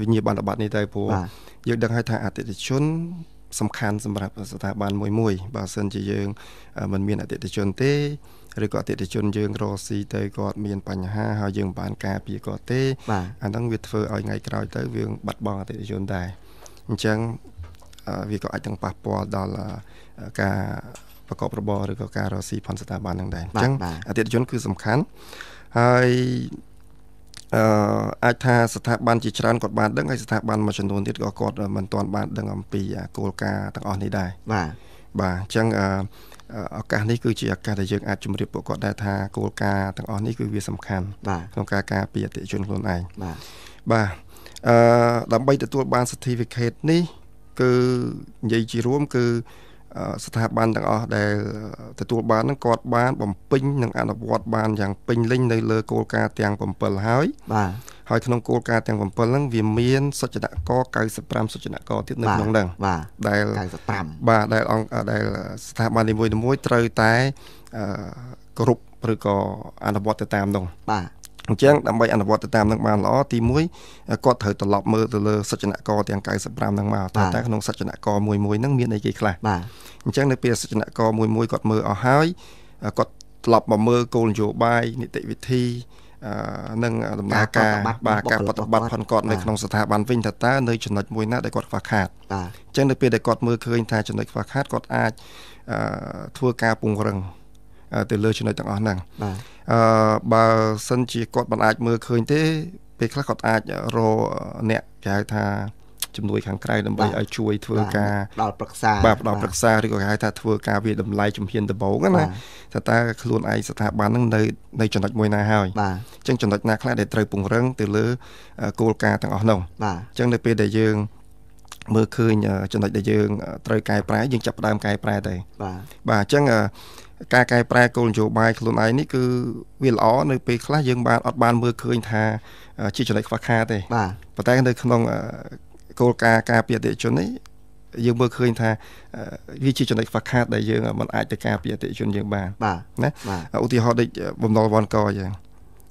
វិញ្ញាបនបត្រនេះទៅព្រោះយើងដឹងហើយថាអតិថិជនសំខាន់សម្រាប់ស្ថាប័នមួយមួយបើសិនជាយើងមិនមានអតិថិជនទេឬក៏អតិថិជនយើងរកស៊ីទៅគាត់មានបញ្ហាហើយយើងបានការពារគាត់ទេអាហ្នឹងវាធ្វើឲ្យថ្ងៃក្រោយទៅយើងបាត់បង់អតិថិជនដែរអញ្ចឹង វាក៏អាចនឹងប៉ះពាល់ដល់ការប្រកបរបរឬក៏ការរកស៊ីផនស្ថាប័នហ្នឹងដែរអញ្ចឹងអតិថិជនគឺសំខាន់ហើយអឺអាចថាស្ថាប័នជាច្រើនគាត់បានដឹងហើយស្ថាប័នមួយចំនួនទៀតក៏គាត់មិនទាន់បានដឹងអំពីគោលការណ៍ទាំងអស់នេះដែរបាទបាទអញ្ចឹងអឺឱកាសនេះគឺជាឱកាសដែលយើងអាចជម្រាបពួកគាត់ដែរថាគោលការណ៍ទាំងអស់នេះគឺវាសំខាន់ក្នុងការការពារអតិជនខ្លួនឯងបាទបាទអឺដើម្បីទទួលបាន certificate នេះ គឺនិយាយជារួមគឺស្ថាប័នទាំងអស់ដែលទទួលបាននឹងគាត់បានបំពេញនិងអនុវត្តបានយ៉ាងពេញលេញនៅលើគោលការណ៍ទាំង7ហើយបាទហើយក្នុងគោលការណ៍ទាំង7ហ្នឹងវាមានសុចនក95សុចនកទៀតនៅក្នុងហ្នឹងបាទដែល95បាទដែលអង្គដែលស្ថាប័ននីមួយៗត្រូវតែគ្រប់ឬក៏អនុវត្តទៅតាមនោះបាទ អញ្ចឹងដើម្បីអនុវត្តទៅតាមនឹងបានល្អទី1គាត់ត្រូវត្រឡប់មើលទៅលើសច្ចនកទាំង95នឹងមកតើតើក្នុងសច្ចនកមួយមួយនឹងមានអីគេខ្លះបាទអញ្ចឹងនៅពេលសច្ចនកមួយមួយគាត់មើលអស់ហើយគាត់ត្រឡប់មកមើលគោលនយោបាយនីតិវិធីនឹងដំណើរការបាទការប្រតិបត្តិផនគាត់នៅក្នុងស្ថាប័នវិញថាតើនៅចំណុចមួយណាដែលគាត់ខ្វះខាតបាទអញ្ចឹងនៅពេលដែលគាត់មើលឃើញថាចំណុចខ្វះខាតគាត់អាចធ្វើការពង្រឹង ទៅលើចំណុចទាំងអស់ហ្នឹងបាទអឺបើសិនជាគាត់មិនអាចមើលឃើញទេពេលខ្លះគាត់អាចរអ្នកគេហៅថាជំនួយខាងក្រៅដើម្បីឲ្យជួយធ្វើការដល់ប្រឹក្សាបាទដល់ប្រឹក្សាឬក៏គេហៅថាធ្វើការវាតម្លៃជំហានដំបូងណាថាតើខ្លួនឯងស្ថាប័នហ្នឹងនៅនៅចំណុចមួយណាហើយអញ្ចឹងចំណុចណាខ្លះដែលត្រូវពង្រឹងទៅលើគោលការណ៍ទាំងអស់នោះបាទអញ្ចឹងនៅពេលដែលយើងមើលឃើញចំណុចដែលយើងត្រូវកែប្រែយើងចាប់ផ្ដើមកែប្រែទៅបាទបាទអញ្ចឹង ការកែប្រែគោលនយោបាយខ្លួនឯងនេះគឺវាល្អនៅពេលខ្លះយើងបានអត់បានមើលឃើញថាជាចំណុចខ្វះខាតទេបាទប៉ុន្តែនៅក្នុងគោលការណ៍ការពារអតិជននេះយើងមើលឃើញថាវាជាចំណុចខ្វះខាតដែលយើងមិនអាចទៅការពារអតិជនយើងបានបាទណាឧទាហរណ៍ដូចបំណុលវ៉ាន់កអញ្ចឹង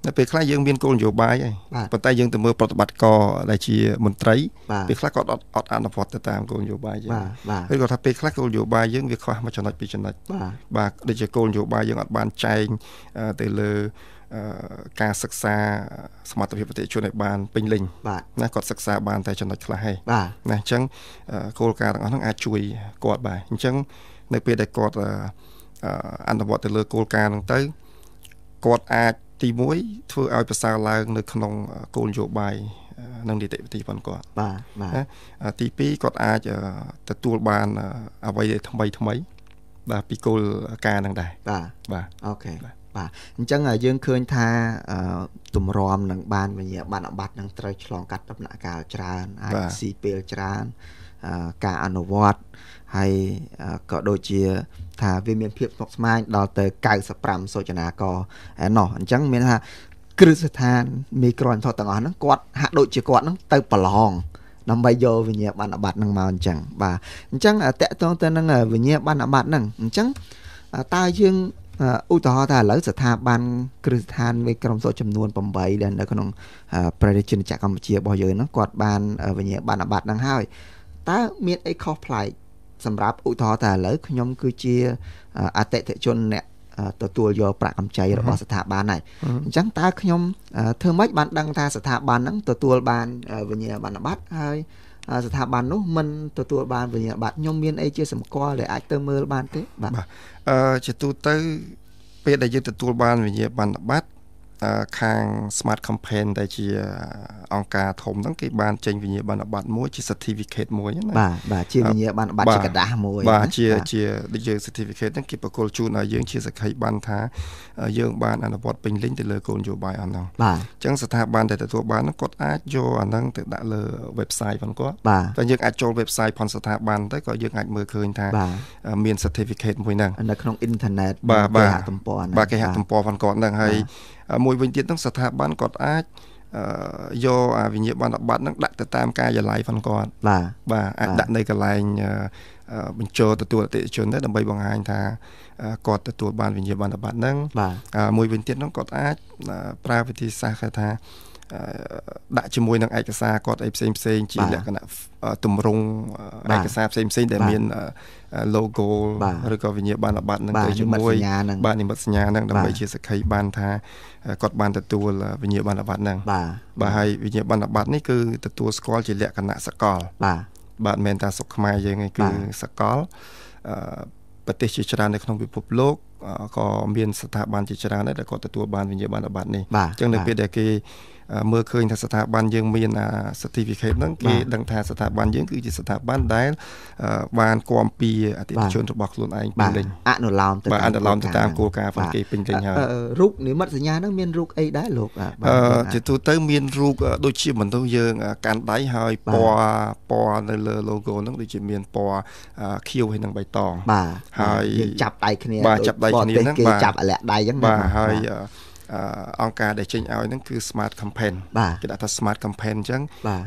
នៅពេលខ្លះយើងមានគោលនយោបាយហើយប៉ុន្តែយើងទៅមើលប្រតិបត្តិការដែលជាមន្ត្រីពេលខ្លះក៏អត់អត់អនុវត្តទៅតាមគោលនយោបាយយើងឬក៏ថាពេលខ្លះគោលនយោបាយយើងវាខ្វះមួយចំណុចពីរចំណុចបាទដូចជាគោលនយោបាយយើងអត់បានចែងទៅលើការសិក្សាសមត្ថភាពប្រតិជនឲ្យបានពេញលេញណាគាត់សិក្សាបានតែចំណុចខ្លះឯងណាអញ្ចឹងគោលការណ៍ទាំងអស់ហ្នឹងអាចជួយគាត់បាទអញ្ចឹងនៅពេលដែលគាត់អនុវត្តទៅលើគោលការណ៍ហ្នឹងទៅគាត់អាច ទី1ធ្វើឲ្យប្រសើរឡើងនៅក្នុងគោលនយោបាយនិងនីតិវិធីរបស់គាត់បាទបាទទី2គាត់អាចទទួលបានអ្វីដែលថ្មីថ្មីបាទពីគោលការណ៍ហ្នឹងដែរបាទបាទអូខេបាទអញ្ចឹងយើងឃើញថាទម្រាំនឹងបានវិញ្ញាបនបត្រនឹងត្រូវឆ្លងកាត់ដំណាក់កាលច្រើនអាចស៊ីពេលច្រើនការអនុវត្តហើយក៏ដូចជា ថាវាមានភាពស្មុគស្មាញដល់ទៅ95សូចនាករឯណោះអញ្ចឹងមានថាគ្រឹះស្ថានមីក្រូអញ្ឆតទាំងអស់ហ្នឹងគាត់ហាក់ដូចជាគាត់ហ្នឹងទៅប្រឡងដើម្បីយកវិញ្ញាបនបត្រហ្នឹងមកអញ្ចឹងបាទអញ្ចឹងតកតងទៅនឹងវិញ្ញាបនបត្រហ្នឹងអញ្ចឹងតើយើងឧទាហរណ៍ថាឥឡូវស្ថាប័នគ្រឹះស្ថានមេក្រុមសូចំនួន8ដែលនៅក្នុងប្រជាជនចក្រកម្ពុជារបស់យើងហ្នឹងគាត់បានវិញ្ញាបនបត្រហ្នឹងហើយតើមានអីខុសប្លែក សម្រាប់ឧទាហរណ៍ថាឥឡូវខ្ញុំគឺជាអតិថិជនអ្នកទទួលយកប្រាក់កម្ចីរបស់ស្ថាប័នហើយអញ្ចឹងតើខ្ញុំធ្វើម៉េចបានដឹងថាស្ថាប័នហ្នឹងទទួលបានវិញ្ញាបនបត្រហើយស្ថាប័ននោះមិនទទួលបានវិញ្ញាបត្រខ្ញុំមានអីជាសម្គាល់ដែលអាចទៅមើលបានទេបាទអឺជាទូទៅពេលដែលយើងទទួលបានវិញ្ញាបនបត្រ ខាង Smart Campaign ដែលជាអង្គការធំហ្នឹងគេបានចេញវិញ្ញាបនបត្រមួយជា certificate មួយណាបាទបាទជាវិញ្ញាបនបត្រជាក្រដាស់មួយបាទជាជាដូចយើង certificate ហ្នឹងគេប្រគល់ជូនឲ្យយើងជាសក្ខីប័ណ្ណថាយើងបានអនុវត្តពេញលេញទៅលើគោលនយោបាយអស់ហ្នឹងបាទអញ្ចឹងស្ថាប័នដែលទទួលបានហ្នឹងគាត់អាចយកអាហ្នឹងទៅដាក់លើ website ផងគាត់តែយើងអាចចូល website ផងស្ថាប័នទៅក៏យើងអាចមើលឃើញថាមាន certificate មួយហ្នឹងនៅក្នុង internet បាទបាទទំព័របាទគេហទំព័រផងគាត់ហ្នឹងហើយ មួយវិញទៀតហ្នឹងស្ថាប័នគាត់អាចយកអាវិញ្ញាបនបត្រហ្នឹងដាក់ទៅតាមការិយាល័យផងគាត់បាទបាទអាចដាក់នៅកន្លែងបញ្ចូលទទួលអតិថិជនដែរដើម្បីបង្ហាញថាគាត់ទទួលបានវិញ្ញាបនបត្រហ្នឹងបាទមួយវិញទៀតហ្នឹងគាត់អាចប្រើវិធីសាស្ត្រគេថា ដាក់ជាមួយនឹងឯកសារគាត់អីផ្សេងផ្សេងជាលក្ខណៈទម្រង់ឯកសារផ្សេងផ្សេងដែលមាន logo ឬក៏វិញ្ញាបនបត្រនឹងទៅជាមួយបាទនិមិត្តសញ្ញានឹងដើម្បីជាសក្ខីបានថាគាត់បានទទួលវិញ្ញាបនបត្រនឹងបាទបាទហើយវិញ្ញាបនបត្រនេះគឺទទួលស្គាល់ជាលក្ខណៈសកលបាទបាទមិនមែនថាសុខខ្មែរយើងឯងគឺសកលអឺប្រទេសជាច្រើននៅក្នុងពិភពលោកក៏មានស្ថាប័នជាច្រើនដែរដែលគាត់ទទួលបានវិញ្ញាបនបត្រនេះអញ្ចឹងនៅពេលដែលគេ មើលឃើញថាស្ថាប័នយើងមាន certificate ហ្នឹងគេដឹងថាស្ថាប័នយើងគឺជាស្ថាប័នដែល បានគាំពៀអតិថិជនរបស់ខ្លួនឯងពេញលេញអនុលោមទៅបាទអនុលោមទៅតាមគោលការណ៍របស់គេពេញលេញហើយរូបនិមិត្តសញ្ញាហ្នឹងមានរូបអីដែរលោកអឺជាទូទៅមានរូបដូចជាមនុស្សយើងកាន់ដៃហើយពណ៌ពណ៌នៅលើ logo ហ្នឹងដូចជាមានពណ៌ខៀវហើយនឹងបៃតងបាទហើយយើងចាប់ដៃគ្នាបាទចាប់ដៃគ្នាហ្នឹងបាទចាប់អាលាក់ដៃអញ្ចឹងបាទហើយ អង្គការដែលចេញឲ្យហ្នឹងគឺ Smart Campaign គេដាក់ថា Smart Campaign អញ្ចឹង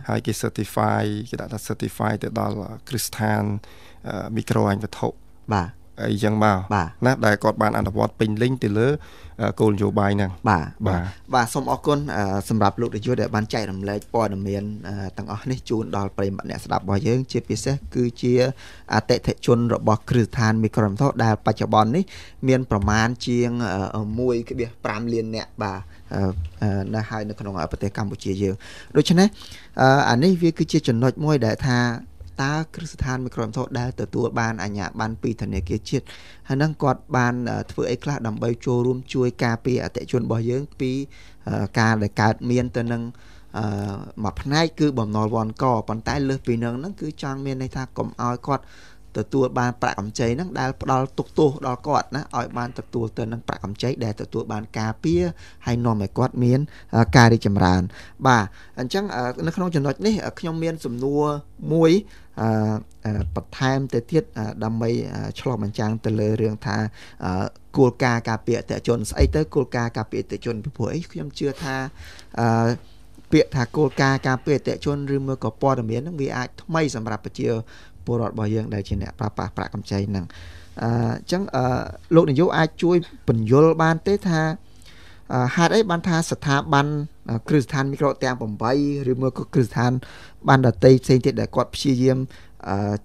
ហើយគេ certify គេដាក់ថា certify ទៅដល់គ្រឹះស្ថានមីក្រូអញវត្ថុបាទអីចឹងមកណាដែលគាត់បានអនុវត្តពេញលេញទៅលើ គោលនយោបាយហ្នឹងបាទបាទបាទសូមអរគុណសម្រាប់លោកនាយកដែលបានចែករំលែកព័ត៌មានទាំងអស់នេះជូនដល់ប្រិយមិត្តអ្នកស្ដាប់របស់យើងជាពិសេសគឺជាអតិថិជនរបស់គ្រឹះស្ថានមីក្រូមថោដែលបច្ចុប្បន្ននេះមានប្រមាណជាង1.5លានអ្នកបាទនៅហើយនៅក្នុងប្រទេសកម្ពុជាយើងដូច្នេះអានេះវាគឺជាចំណុចមួយដែលថា តើគ្រឹះស្ថានមីក្រូមថោដែលទទួលបានអាជ្ញាប័ណ្ណពីធនាគារជាតិហើយនឹងគាត់បានធ្វើអីខ្លះដើម្បីចូលរួមជួយការពារអតិជនរបស់យើងពីការដែលកើតមានទៅនឹងអឺមួយផ្នែកគឺបំណុលវ៉ាន់កប៉ុន្តែលើសពីនឹងហ្នឹងគឺចង់មានន័យថាកុំឲ្យគាត់ ទទួលបានប្រាក់កម្ចីហ្នឹងដែលផ្ដល់ទុកទោសដល់គាត់ណាឲ្យបានទទួលទៅនឹងប្រាក់កម្ចីដែលទទួលបានការពារហើយនាំឲ្យគាត់មានការរីកចម្រើន បាទអញ្ចឹងនៅក្នុងចំណុចនេះខ្ញុំមានសំណួរមួយបន្ថែមទៅទៀតដើម្បីឆ្លុះបញ្ចាំងទៅលើរឿងថាគោលការណ៍ការពារអតិជនស្អីទៅគោលការណ៍ការពារអតិជនពីព្រោះអីខ្ញុំជឿថាពាក្យថាគោលការណ៍ការពារអតិជនឬមួយក៏ព័ត៌មាននឹងវាអាចថ្មីសម្រាប់ប្រជា ពលរដ្ឋរបស់យើងដែលជាអ្នកប្រើប្រាស់ប្រាក់កម្ចីហ្នឹងអញ្ចឹងលោកនាយកអាចជួយបញ្យល់បានទេថាហេតុអីបានថាស្ថាប័នគ្រឹះស្ថានមីក្រូទាំង8ឬមួយក៏គ្រឹះស្ថានបានដតីផ្សេងទៀតដែលគាត់ព្យាយាម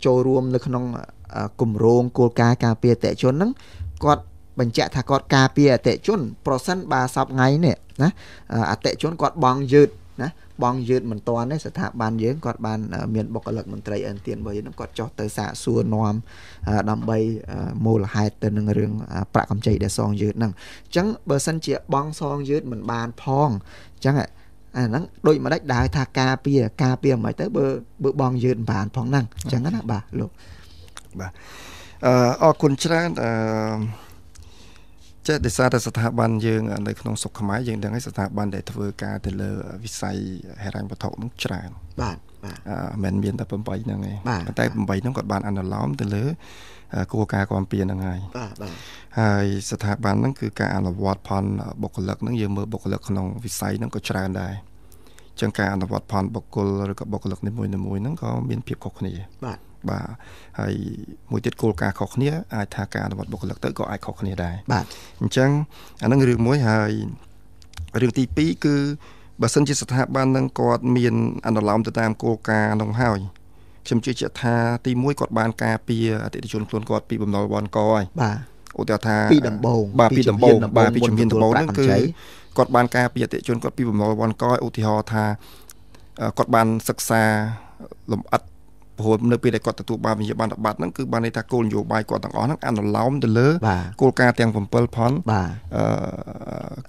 ចូលរួមនៅក្នុងគម្រោងគោលការណ៍ការពារអតិជនហ្នឹងគាត់បញ្ជាក់ថាគាត់ការពារអតិជន ប្រសិនបើសពថ្ងៃនេះណាអតិជនគាត់បងយឺតណា បងយឺតមិនតាន់ទេស្ថាប័នយើងគាត់បានមានបុគ្គលិកមន្ត្រីអិនទៀនរបស់យើងគាត់ចោះទៅសាកសួរនាំដើម្បីមូលហេតុទៅនឹងរឿងប្រាក់កម្ចីដែលសងយឺតហ្នឹងអញ្ចឹងបើសិនជាបងសងយឺតមិនបានផងអញ្ចឹងអាហ្នឹងដូចម្ដេចដែរថាការពារការពារមិនទៅបើបើបងយឺតមិនបានផងហ្នឹងអញ្ចឹងណាបាទលោកបាទអឺអរគុណច្រើនអឺ ចេះដោយសារតែស្ថាប័នយើងនៅក្នុងសុខខ្មែរយើងដឹងហើយស្ថាប័នដែលធ្វើការទៅលើវិស័យហិរញ្ញវត្ថុនឹងច្រើនបាទបាទអឺមិនមានតែ8ហ្នឹងឯងប៉ុន្តែ8ហ្នឹងគាត់បានអនុលោមទៅលើគោលការណ៍គាំពៀហ្នឹងហើយបាទបាទហើយស្ថាប័នហ្នឹងគឺការអនុវត្តផលបុគ្គលិកហ្នឹងយើងមើលបុគ្គលិកក្នុងវិស័យហ្នឹងក៏ច្រើនដែរចឹងការអនុវត្តផលបុគ្គលឬក៏បុគ្គលិកនីមួយៗហ្នឹងក៏មានភាពខុសគ្នាបាទ បាទហើយមួយទៀតគោលការណ៍ខុសគ្នាអាចថាការអនុវត្តបុគ្គលិកទៅក៏អាចខុសគ្នាដែរបាទអញ្ចឹងអានឹងរឿងមួយហើយរឿងទី2គឺបើសិនជាស្ថាប័ននឹងគាត់មានអនុលោមទៅតាមគោលការណ៍នោះហើយខ្ញុំជឿជាក់ថាទី1គាត់បានការពារអតិថិជនខ្លួនគាត់ពីបំណុលវ៉ាន់កហើយបាទឧទាហរណ៍ថាពីដំបូងបាទពីដំបូងបាទពីជំនាញដំបូងហ្នឹងគឺគាត់បានការពារអតិថិជនគាត់ពីបំណុលវ៉ាន់កឧទាហរណ៍ថាគាត់បានសិក្សាលំអិត ព្រោះនៅពេលដែលគាត់ទទួលបានវិញ្ញាបនបត្រហ្នឹងគឺបានន័យថាគោលនយោបាយគាត់ទាំងអស់ហ្នឹងអនុលោមទៅលើគោលការណ៍ទាំង7ផនបាទអឺ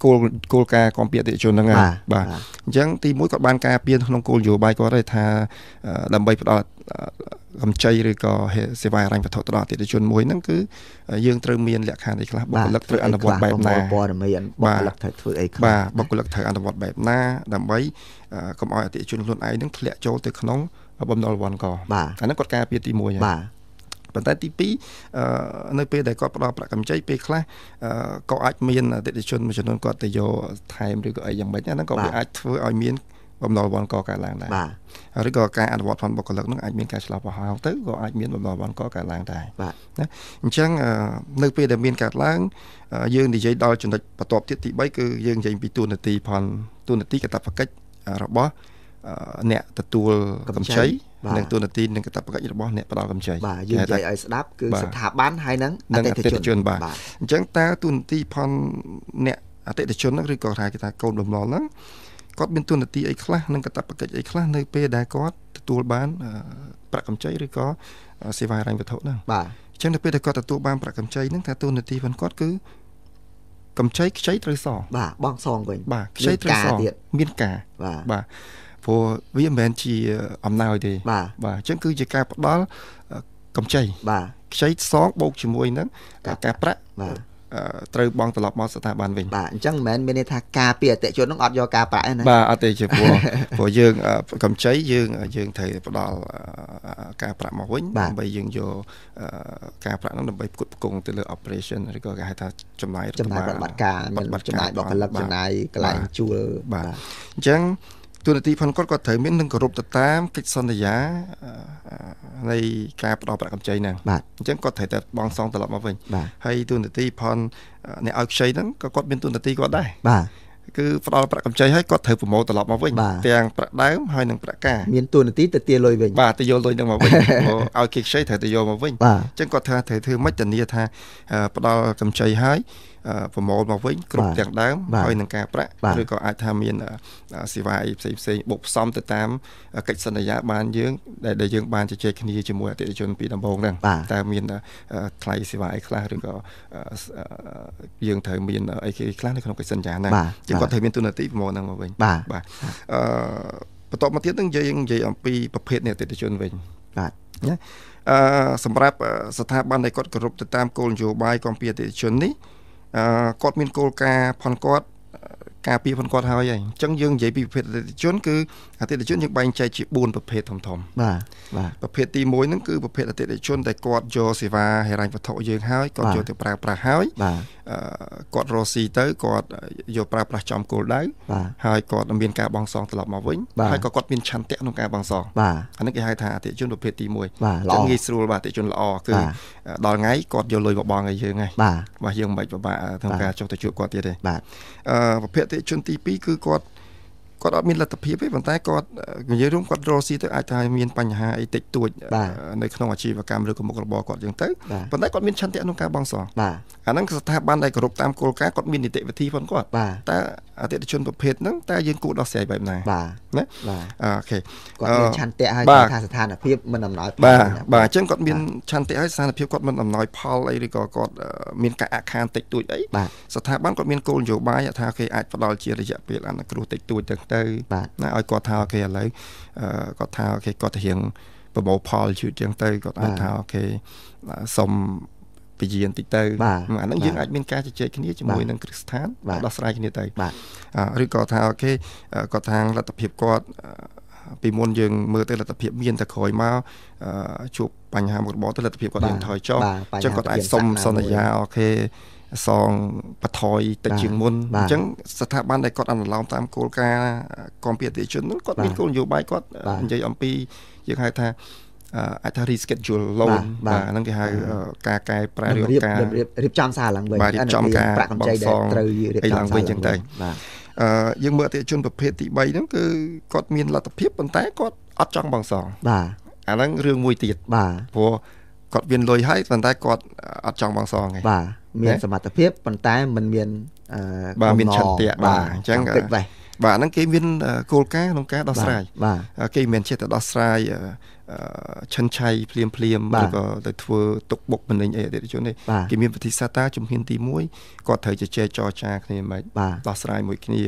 គោលគោលការណ៍គំពីអតិជនហ្នឹងហើយបាទអញ្ចឹងទី1គាត់បានការពៀនក្នុងគោលនយោបាយគាត់ទេថាដើម្បីផ្ដល់កម្ចីឬក៏សេវាហិរញ្ញវត្ថុទៅដល់អតិថិជនមួយហ្នឹងគឺយើងត្រូវមានលក្ខខណ្ឌអីខ្លះបុគ្គលិកត្រូវអនុវត្តបែបណាព័ត៌មានបុគ្គលិកត្រូវធ្វើអីខ្លះបាទបុគ្គលិកត្រូវអនុវត្តបែបណាដើម្បីកុំឲ្យអតិថិជនខ្លួនឯងហ្នឹងធ្លាក់ចូលទៅក្នុង បំណុលវ៉ាន់កបាទអាហ្នឹងគាត់ការពារទី1ហើយបាទប៉ុន្តែទី2អឺនៅពេលដែលគាត់ផ្ដល់ប្រាក់កម្ចីពេលខ្លះក៏អាចមានអតិថិជនមួយចំនួនគាត់ទៅយកថែមឬក៏អីយ៉ាងម៉េចហ្នឹងក៏វាអាចធ្វើឲ្យមានបំណុលវ៉ាន់កកើតឡើងដែរបាទឬក៏ការអនុវត្តផលបុគ្គលិកនឹងអាចមានការឆ្លោះប្រហោងទៅក៏អាចមានបំណុលវ៉ាន់កកើតឡើងដែរបាទណាអញ្ចឹងនៅពេលដែលមានកើតឡើងយើងនិយាយដល់ចំណុចបន្ទាប់ទៀតទី3គឺយើងនិយាយពីទូនាទីផលទូនាទីកតាបកិច្ចរបស់ អ្នកទទួលកម្ចីនិងទូនាទីនិងកាតព្វកិច្ចរបស់អ្នកផ្ដល់កម្ចីបាទយើងនិយាយឲ្យស្ដាប់គឺស្ថាប័នហើយនឹងអតិថិជនបាទអញ្ចឹងតើទូនាទីផនអ្នកអតិថិជនហ្នឹងឬក៏ថាគេថាកូនបំណុលហ្នឹងគាត់មានទូនាទីអីខ្លះនិងកាតព្វកិច្ចអីខ្លះនៅពេលដែលគាត់ទទួលបានប្រាក់កម្ចីឬក៏សេវាហិរញ្ញវត្ថុហ្នឹងបាទអញ្ចឹងនៅពេលដែលគាត់ទទួលបានប្រាក់កម្ចីហ្នឹងថាទូនាទីរបស់គាត់គឺកម្ចីខ្ចីត្រូវសងបាទបងសងវិញបាទខ្ចីត្រូវសងមានការបាទបាទ ព្រោះវាមិនមែនជាអំណោយទេបាទបាទអញ្ចឹងគឺជាការផ្ដល់កម្ចីបាទខ្ចីសងបូកជាមួយនឹងការប្រាក់បាទត្រូវបង់ត្រឡប់មកស្ថាប័នវិញបាទអញ្ចឹងមិនមែនមានន័យថាការពីអតិជននឹងអត់យកការប្រាក់ទេណាបាទអត់ទេជាព្រោះព្រោះយើងកម្ចីយើងយើងត្រូវផ្ដល់ការប្រាក់មកវិញដើម្បីយើងយកការប្រាក់នោះដើម្បីផ្គត់ផ្គង់ទៅលើ operation ឬក៏គេហៅថាចំណាយចំណាយប្រតិបត្តិការមានចំណាយបុគ្គលិកចំណាយកន្លែងជួលបាទអញ្ចឹង ទូនាទីផនគាត់គាត់ត្រូវមាននឹងគោរពទៅតាមកិច្ចសន្យានៃការផ្ដល់ប្រាក់កម្ចីហ្នឹងបាទអញ្ចឹងគាត់ត្រូវតែបង់សងត្រឡប់មកវិញហើយទូនាទីផនអ្នកឲ្យខ្ចីហ្នឹងក៏គាត់មានទូនាទីគាត់ដែរបាទគឺផ្ដល់ប្រាក់កម្ចីឲ្យគាត់ត្រូវប្រមូលត្រឡប់មកវិញទាំងប្រាក់ដើមហើយនិងប្រាក់ការមានទូនាទីទៅទាលុយវិញបាទទៅយកលុយនឹងមកវិញឲ្យគេខ្ចីត្រូវទៅយកមកវិញអញ្ចឹងគាត់ថាត្រូវធ្វើម៉េចធានាថាផ្ដល់កម្ចីឲ្យប្រមូលមកវិញគ្រប់ទាំងដើមហើយនឹងការប្រាក់ឬក៏អាចថាមានសេវាអីផ្សេងផ្សេងបុកផ្សំទៅតាមកិច្ចសន្យាបានយើងដែលយើងបានជជែកគ្នាជាមួយអតិថិជនពីដំបូងហ្នឹងតើមានថ្លៃសេវាអីខ្លះឬក៏យើងត្រូវមានអីគេខ្លះនៅក្នុងកិច្ចសន្យាហ្នឹងជាគាត់ត្រូវមានទូនាទីប្រមូលហ្នឹងមកវិញបាទអឺបន្តមកទៀតនឹងនិយាយនិយាយអំពីប្រភេទនៃអតិថិជនវិញបាទណាអឺសម្រាប់ស្ថាប័នដែលគាត់គោរពទៅតាមគោលនយោបាយគំពីអតិថិជននេះអឺ គាត់មានគោលការណ៍ផនគាត់ការពារផងគាត់ហើយហើយអញ្ចឹងយើងនិយាយពីប្រភេទអតិថិជនគឺ អតិថិជនយើងបែងចែកជា4ប្រភេទធំធំបាទបាទប្រភេទទី1ហ្នឹងគឺប្រភេទអតិថិជនដែលគាត់យកសេវាហិរញ្ញវត្ថុយើងហើយគាត់យកទៅប្រើប្រាស់ហើយបាទគាត់រស់ស៊ីទៅគាត់យកប្រើប្រាស់ចំគោលដៅហើយគាត់មានការបង់សងត្រឡប់មកវិញហើយក៏គាត់មានឆន្ទៈក្នុងការបង់សងបាទអានេះគេហៅថាអតិថិជនប្រភេទទី1បាទល្អងាយស្រួលបាទអតិថិជនល្អគឺដល់ថ្ងៃគាត់យកលុយមកបង់ឲ្យយើងហើយបាទបាទយើងមិនបាច់ពិបាកក្នុងការចុះទៅជួបគាត់ទៀតទេបាទអឺប្រភេទអតិថិជនទី2គឺគាត់ គាត់អត់មានលទ្ធភាពទេប៉ុន្តែគាត់និយាយរួមគាត់រកស៊ីទៅអាចថាមានបញ្ហាអីតិចតួចនៅក្នុងអាជីវកម្មឬក៏មុខរបរគាត់ចឹងទៅប៉ុន្តែគាត់មានឆន្ទៈក្នុងការបង់សងបាទអាហ្នឹងស្ថាប័នដែលគោរពតាមគោលការណ៍គាត់មាននីតិវិធីផងគាត់តើ អតិថិជនប្រភេទហ្នឹងតើយើងគួរដោះស្រាយបែបណាបាទណាបាទអូខេគាត់មានឆន្ទៈហើយថាស្ថានភាពមិនអំណោយផលបាទបាទអញ្ចឹងគាត់មានឆន្ទៈហើយស្ថានភាពគាត់មិនអំណោយផលអីឬក៏គាត់មានការអាក់ខានតិចតួចអីស្ថាប័នគាត់មានគោលនយោបាយថាគេអាចផ្ដល់ជារយៈពេលអនុគ្រោះតិចតួចទៅទៅណាឲ្យគាត់ថាអូខេឥឡូវគាត់ថា OK គាត់ទៅរៀងប្រមូលផលយឺតជាងទៅគាត់អាចថា OK សុំ ពន្យាបន្តិចទៅអាហ្នឹងយើងអាចមានការជជែកគ្នាជាមួយនឹងគ្រឹះស្ថានដោះស្រាយគ្នាទៅឬក៏ថា OK គាត់ថាលទ្ធភាពគាត់ពីមុនយើងមើលទៅលទ្ធភាពមានតែក្រោយមកជួបបញ្ហាមុខរបរទៅលទ្ធភាពគាត់យើងថយចុះអញ្ចឹងគាត់អាចសុំសន្យា OK សងបន្ថយតិចជាងមុនអញ្ចឹងស្ថាប័នដែលគាត់អនុលោមតាមគោលការណ៍គំពីអតិជននោះគាត់មានគោលនយោបាយគាត់និយាយអំពីយើងហៅថា អាចថា reschedule loan បាទហ្នឹងគេហៅការកែប្រែរាយការណ៍រៀបចំសារឡើងវិញរៀបចំការប្រាក់កម្ចីដែលត្រូវរៀបចំឡើងវិញចឹងទៅបាទអឺយើងមើលអតិជនប្រភេទទី3ហ្នឹងគឺគាត់មានលទ្ធភាពប៉ុន្តែគាត់អត់ចង់បងសងបាទអាហ្នឹងរឿងមួយទៀតបាទព្រោះគាត់មានលុយហើយប៉ុន្តែគាត់អត់ចង់បងសងទេបាទមានសមត្ថភាពប៉ុន្តែมันមានអឺបាទមានឆន្ទៈបាទអញ្ចឹងបាទហ្នឹងគេមានគោលការណ៍ក្នុងការដោះស្រាយគេមិនមែនចេះតែដោះស្រាយ ឆិនឆៃភ្លាមភ្លាមឬក៏ទៅធ្វើទុកបុកម្នេញអីអតិថិជនទេគេមានវិធីសាស្ត្រតាជំហានទី1គាត់ត្រូវជជែកចរចាគ្នាមិនដោះស្រាយមួយគ្នា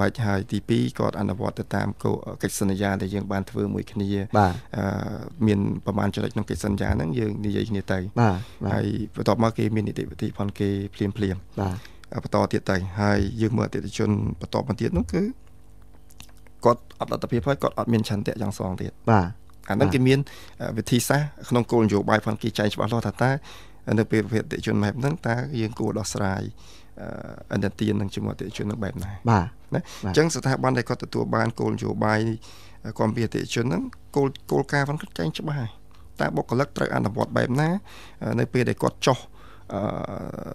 មិនហើយទី2គាត់អនុវត្តទៅតាមកិច្ចសន្យាដែលយើងបានធ្វើមួយគ្នាបាទអឺមានប្រមាណចំណុចក្នុងកិច្ចសន្យាហ្នឹងយើងនិយាយគ្នាទៅបាទហើយបន្ទាប់មកគេមាននីតិវិធីផងគេភ្លាមភ្លាមបាទបន្តទៀតទៅហើយយើងមើលអតិថិជនបន្តមកទៀតនោះគឺគាត់អត់លទ្ធភាពហើយគាត់អត់មានឆន្ទៈយ៉ាងសងទៀតបាទ អាហ្នឹងគេមានវិធីសាស្ត្រក្នុងគោលនយោបាយផងគេចែងច្បាស់លាស់ថាតើនៅពេលប្រភេទអតិជនបែបហ្នឹងតើយើងគួរដោះស្រាយអន្តទាននឹងជាមួយអតិជននឹងបែបណាបាទណាអញ្ចឹងស្ថាប័នដែលគាត់ទទួលបានគោលនយោបាយគាំពីអតិជនហ្នឹងគោលគោលការណ៍ផងគាត់ចែងច្បាស់ហើយតើបុគ្គលិកត្រូវអនុវត្តបែបណា នៅពេលដែលគាត់ចោះ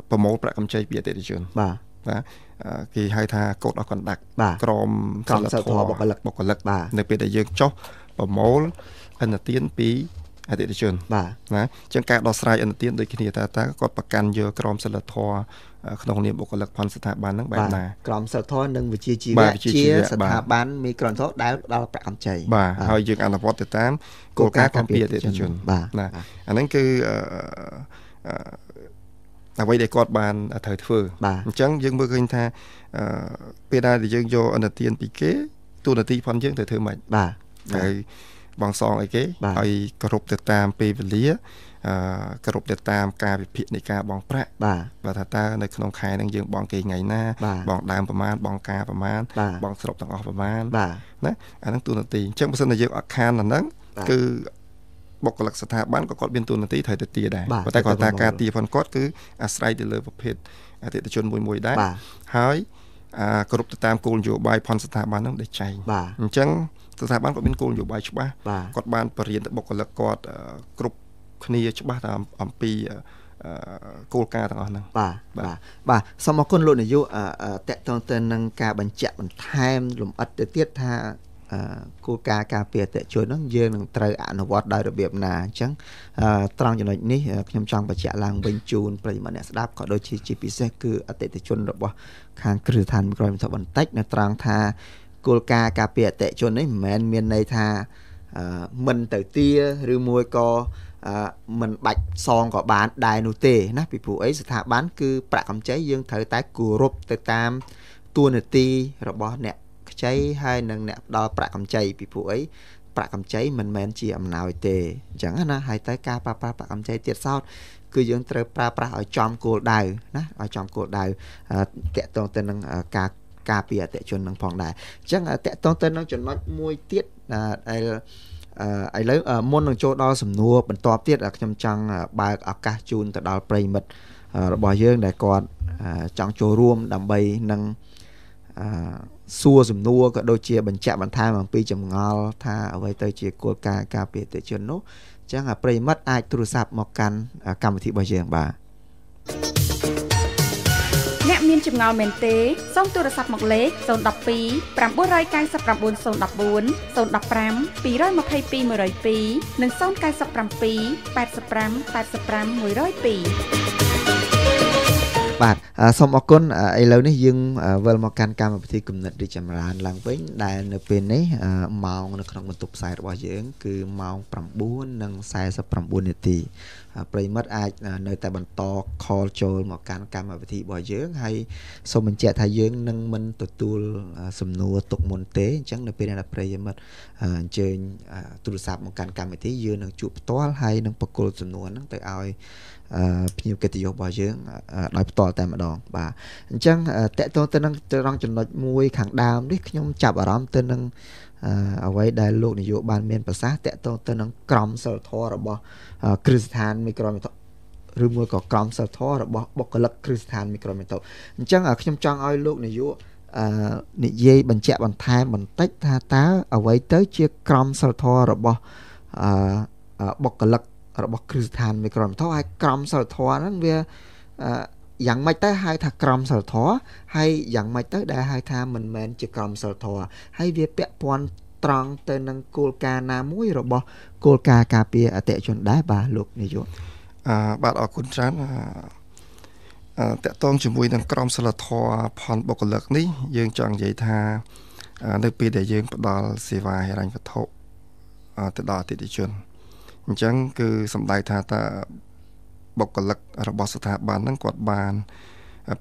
ប្រមូលប្រាក់កម្ចីពីអតិថិជនបាទបាទគេហៅថាកូដអស់កណ្ដាក់ក្រមសិលធម៌បុគ្គលិកបុគ្គលិកនៅពេលដែលយើងចុះ ប្រមូលអន្តទានពីអតិថិជនបាទណាអញ្ចឹងការដោះស្រាយអន្តទានដូចគ្នាតើតើគាត់ប្រកាន់យកក្រមសិលធម៌ក្នុងនាមបុគ្គលិកផនស្ថាប័នហ្នឹងបែបណាក្រមសិលធម៌និងវិជាជីវៈជាស្ថាប័នមីក្រូធម៌ដែលដល់ប្រាក់កម្ចីបាទហើយយើងអនុវត្តទៅតាមគោលការណ៍ការពារអតិថិជនណាអាហ្នឹងគឺអ្វីដែលគាត់បានត្រូវធ្វើអញ្ចឹងយើងមើលឃើញថាពេលដែលយើងយកអន្តទានពីគេទូនាទីផនយើងត្រូវធ្វើម៉េចបាទ ហើយបងសងអីគេហើយគោរពទៅតាមពេលវេលាអឺគោរពទៅតាមការវិភាគនៃការបងប្រាក់បាទបាទថាតើនៅក្នុងខែហ្នឹងយើងបងគេថ្ងៃណាបងដើមប្រមាណបងការប្រមាណបងស្រុកទាំងអស់ប្រមាណបាទណាអាហ្នឹងទូនាទីអញ្ចឹងបើសិនជាយើងអត់ខានអាហ្នឹងគឺបុគ្គលិកស្ថាប័នក៏គាត់មានទូនាទីត្រូវទៅទាដែរប៉ុន្តែគាត់ថាការទាផងគាត់គឺអាស្រ័យទៅលើប្រភេទអតិថិជនមួយមួយដែរហើយអាគ្រប់ទៅតាមគោលនយោបាយផនស្ថាប័នហ្នឹងដែលចែងអញ្ចឹង ស្ថាប័នគាត់មានគោលនយោបាយច្បាស់គាត់បានបរៀនទៅបុគ្គលិកគាត់គ្រប់គ្នាច្បាស់តាមអំពីគោលការណ៍ទាំងអស់ហ្នឹងបាទបាទបាទសូមអរគុណលោកនាយកតកតងទៅនឹងការបញ្ជាក់បន្ថែមលម្អិតទៅទៀតថាគោលការណ៍ការពារអតិជនហ្នឹងយើងនឹងត្រូវអនុវត្តដោយរបៀបណាអញ្ចឹងត្រង់ចំណុចនេះខ្ញុំចង់បញ្ជាក់ឡើងវិញជូនប្រិយមិត្តអ្នកស្ដាប់ក៏ដូចជាជាពិសេសគឺអតិថិជនរបស់ខាងគ្រឹះស្ថានមីក្រូវិទ្យាបន្តិចនៅត្រង់ថា គោលការណ៍ការពារអតិជននេះមិនមែនមានន័យថាមិនទៅទាឬមួយក៏មិនបាច់សងក៏បានដែរនោះទេណាពីព្រោះអីស្ថាប័នគឺប្រាក់កម្ចីយើងត្រូវតែគោរពទៅតាមតួនាទីរបស់អ្នកខ្ចីហើយនិងអ្នកផ្ដល់ប្រាក់កម្ចីពីព្រោះអីប្រាក់កម្ចីមិនមែនជាអំណោយទេអញ្ចឹងណាហើយតែការប្រើប្រាស់ប្រាក់កម្ចីទៀតសោតគឺយើងត្រូវប្រើប្រាស់ឲ្យចំគោលដៅណាឲ្យចំគោលដៅតកតងទៅនឹងការ ការពារអតិជននឹងផងដែរអញ្ចឹងតកតងទៅនឹងចំណុចមួយទៀតដែលឥឡូវមុននឹងចូលដល់សំណួរបន្ទាប់ទៀតខ្ញុំចង់បើកឱកាសជូនទៅដល់ប្រិមិត្តរបស់យើងដែលគាត់ចង់ចូលរួមដើម្បីនឹងសួរសំណួរក៏ដូចជាបញ្ជាក់បន្ថែមអំពីចម្ងល់ថាអ្វីទៅជាគោលការណ៍ការពារតិជននោះអញ្ចឹងប្រិមិត្តអាចទូរស័ព្ទមកកាន់កម្មវិធីរបស់យើងបាទ អ្នកមានចម្ងល់មែនទេសូមទូរស័ព្ទមកលេខ012 999 014 015 222 102និង097 85 85 102 បាទសូមអរគុណឥឡូវនេះយើងវិលមកកាន់កម្មវិធីគំនិតរីចម្រើនឡើងវិញដែលនៅពេលនេះម៉ោងនៅក្នុងបន្ទប់ផ្សាយរបស់យើង គឺម៉ោង9:49នាទីប្រិមិត្តអាចនៅតែបន្ត call ចូលមកកាន់កម្មវិធីរបស់យើងហើយសូមបញ្ជាក់ថាយើងនឹងមិនទទួលសំណួរទុកមុនទេអញ្ចឹងនៅពេលដែលប្រិមិត្តអញ្ជើញទូរស័ព្ទមកកាន់កម្មវិធីយើងនឹងជួបផ្ទាល់ហើយនឹងបកគលសំណួរហ្នឹងទៅឲ្យ ភ្ញៀវកិត្តិយសរបស់យើងដោយផ្ទាល់តែម្ដងបាទអញ្ចឹងតកតទៅនឹងទៅរងចំណុចមួយខាងដើមនេះខ្ញុំចាប់អារម្មណ៍ទៅនឹងអ្វីដែលលោកនាយកបានមានប្រសាសន៍តកតទៅនឹងក្រមសិលធម៌របស់គ្រឹះស្ថានមីក្រូមេតឬមួយក៏ក្រមសិលធម៌របស់បុគ្គលិកគ្រឹះស្ថានមីក្រូមេតអញ្ចឹងខ្ញុំចង់ឲ្យលោកនាយកអឺនិយាយបញ្ជាក់បន្ថែមបន្តិចថាតើអ្វីទៅជាក្រមសិលធម៌របស់អឺបុគ្គលិក របស់គ្រឹះស្ថានមីក្រូមធម៌ហើយក្រមសិលធម៌ហ្នឹងវាយ៉ាងម៉េចទៅហៅថាក្រមសិលធម៌ហើយយ៉ាងម៉េចទៅដែលហៅថាមិនមែនជាក្រមសិលធម៌ហើយវាពាក់ព័ន្ធត្រង់ទៅនឹងគោលការណ៍ណាមួយរបស់គោលការណ៍ការពារអតិជនដែរបាទលោកនាយកអឺបាទអរគុណច្រើនអឺតកតងជាមួយនឹងក្រមសិលធម៌ផនបុគ្គលិកនេះយើងចង់និយាយថានៅពេលដែលយើងផ្ដល់សេវាហិរញ្ញវត្ថុទៅដល់អតិថិជនអ ញ្ចឹងគឺសំដៅថាតើបុគ្គលិករបស់ស្ថាប័នហ្នឹងគាត់បាន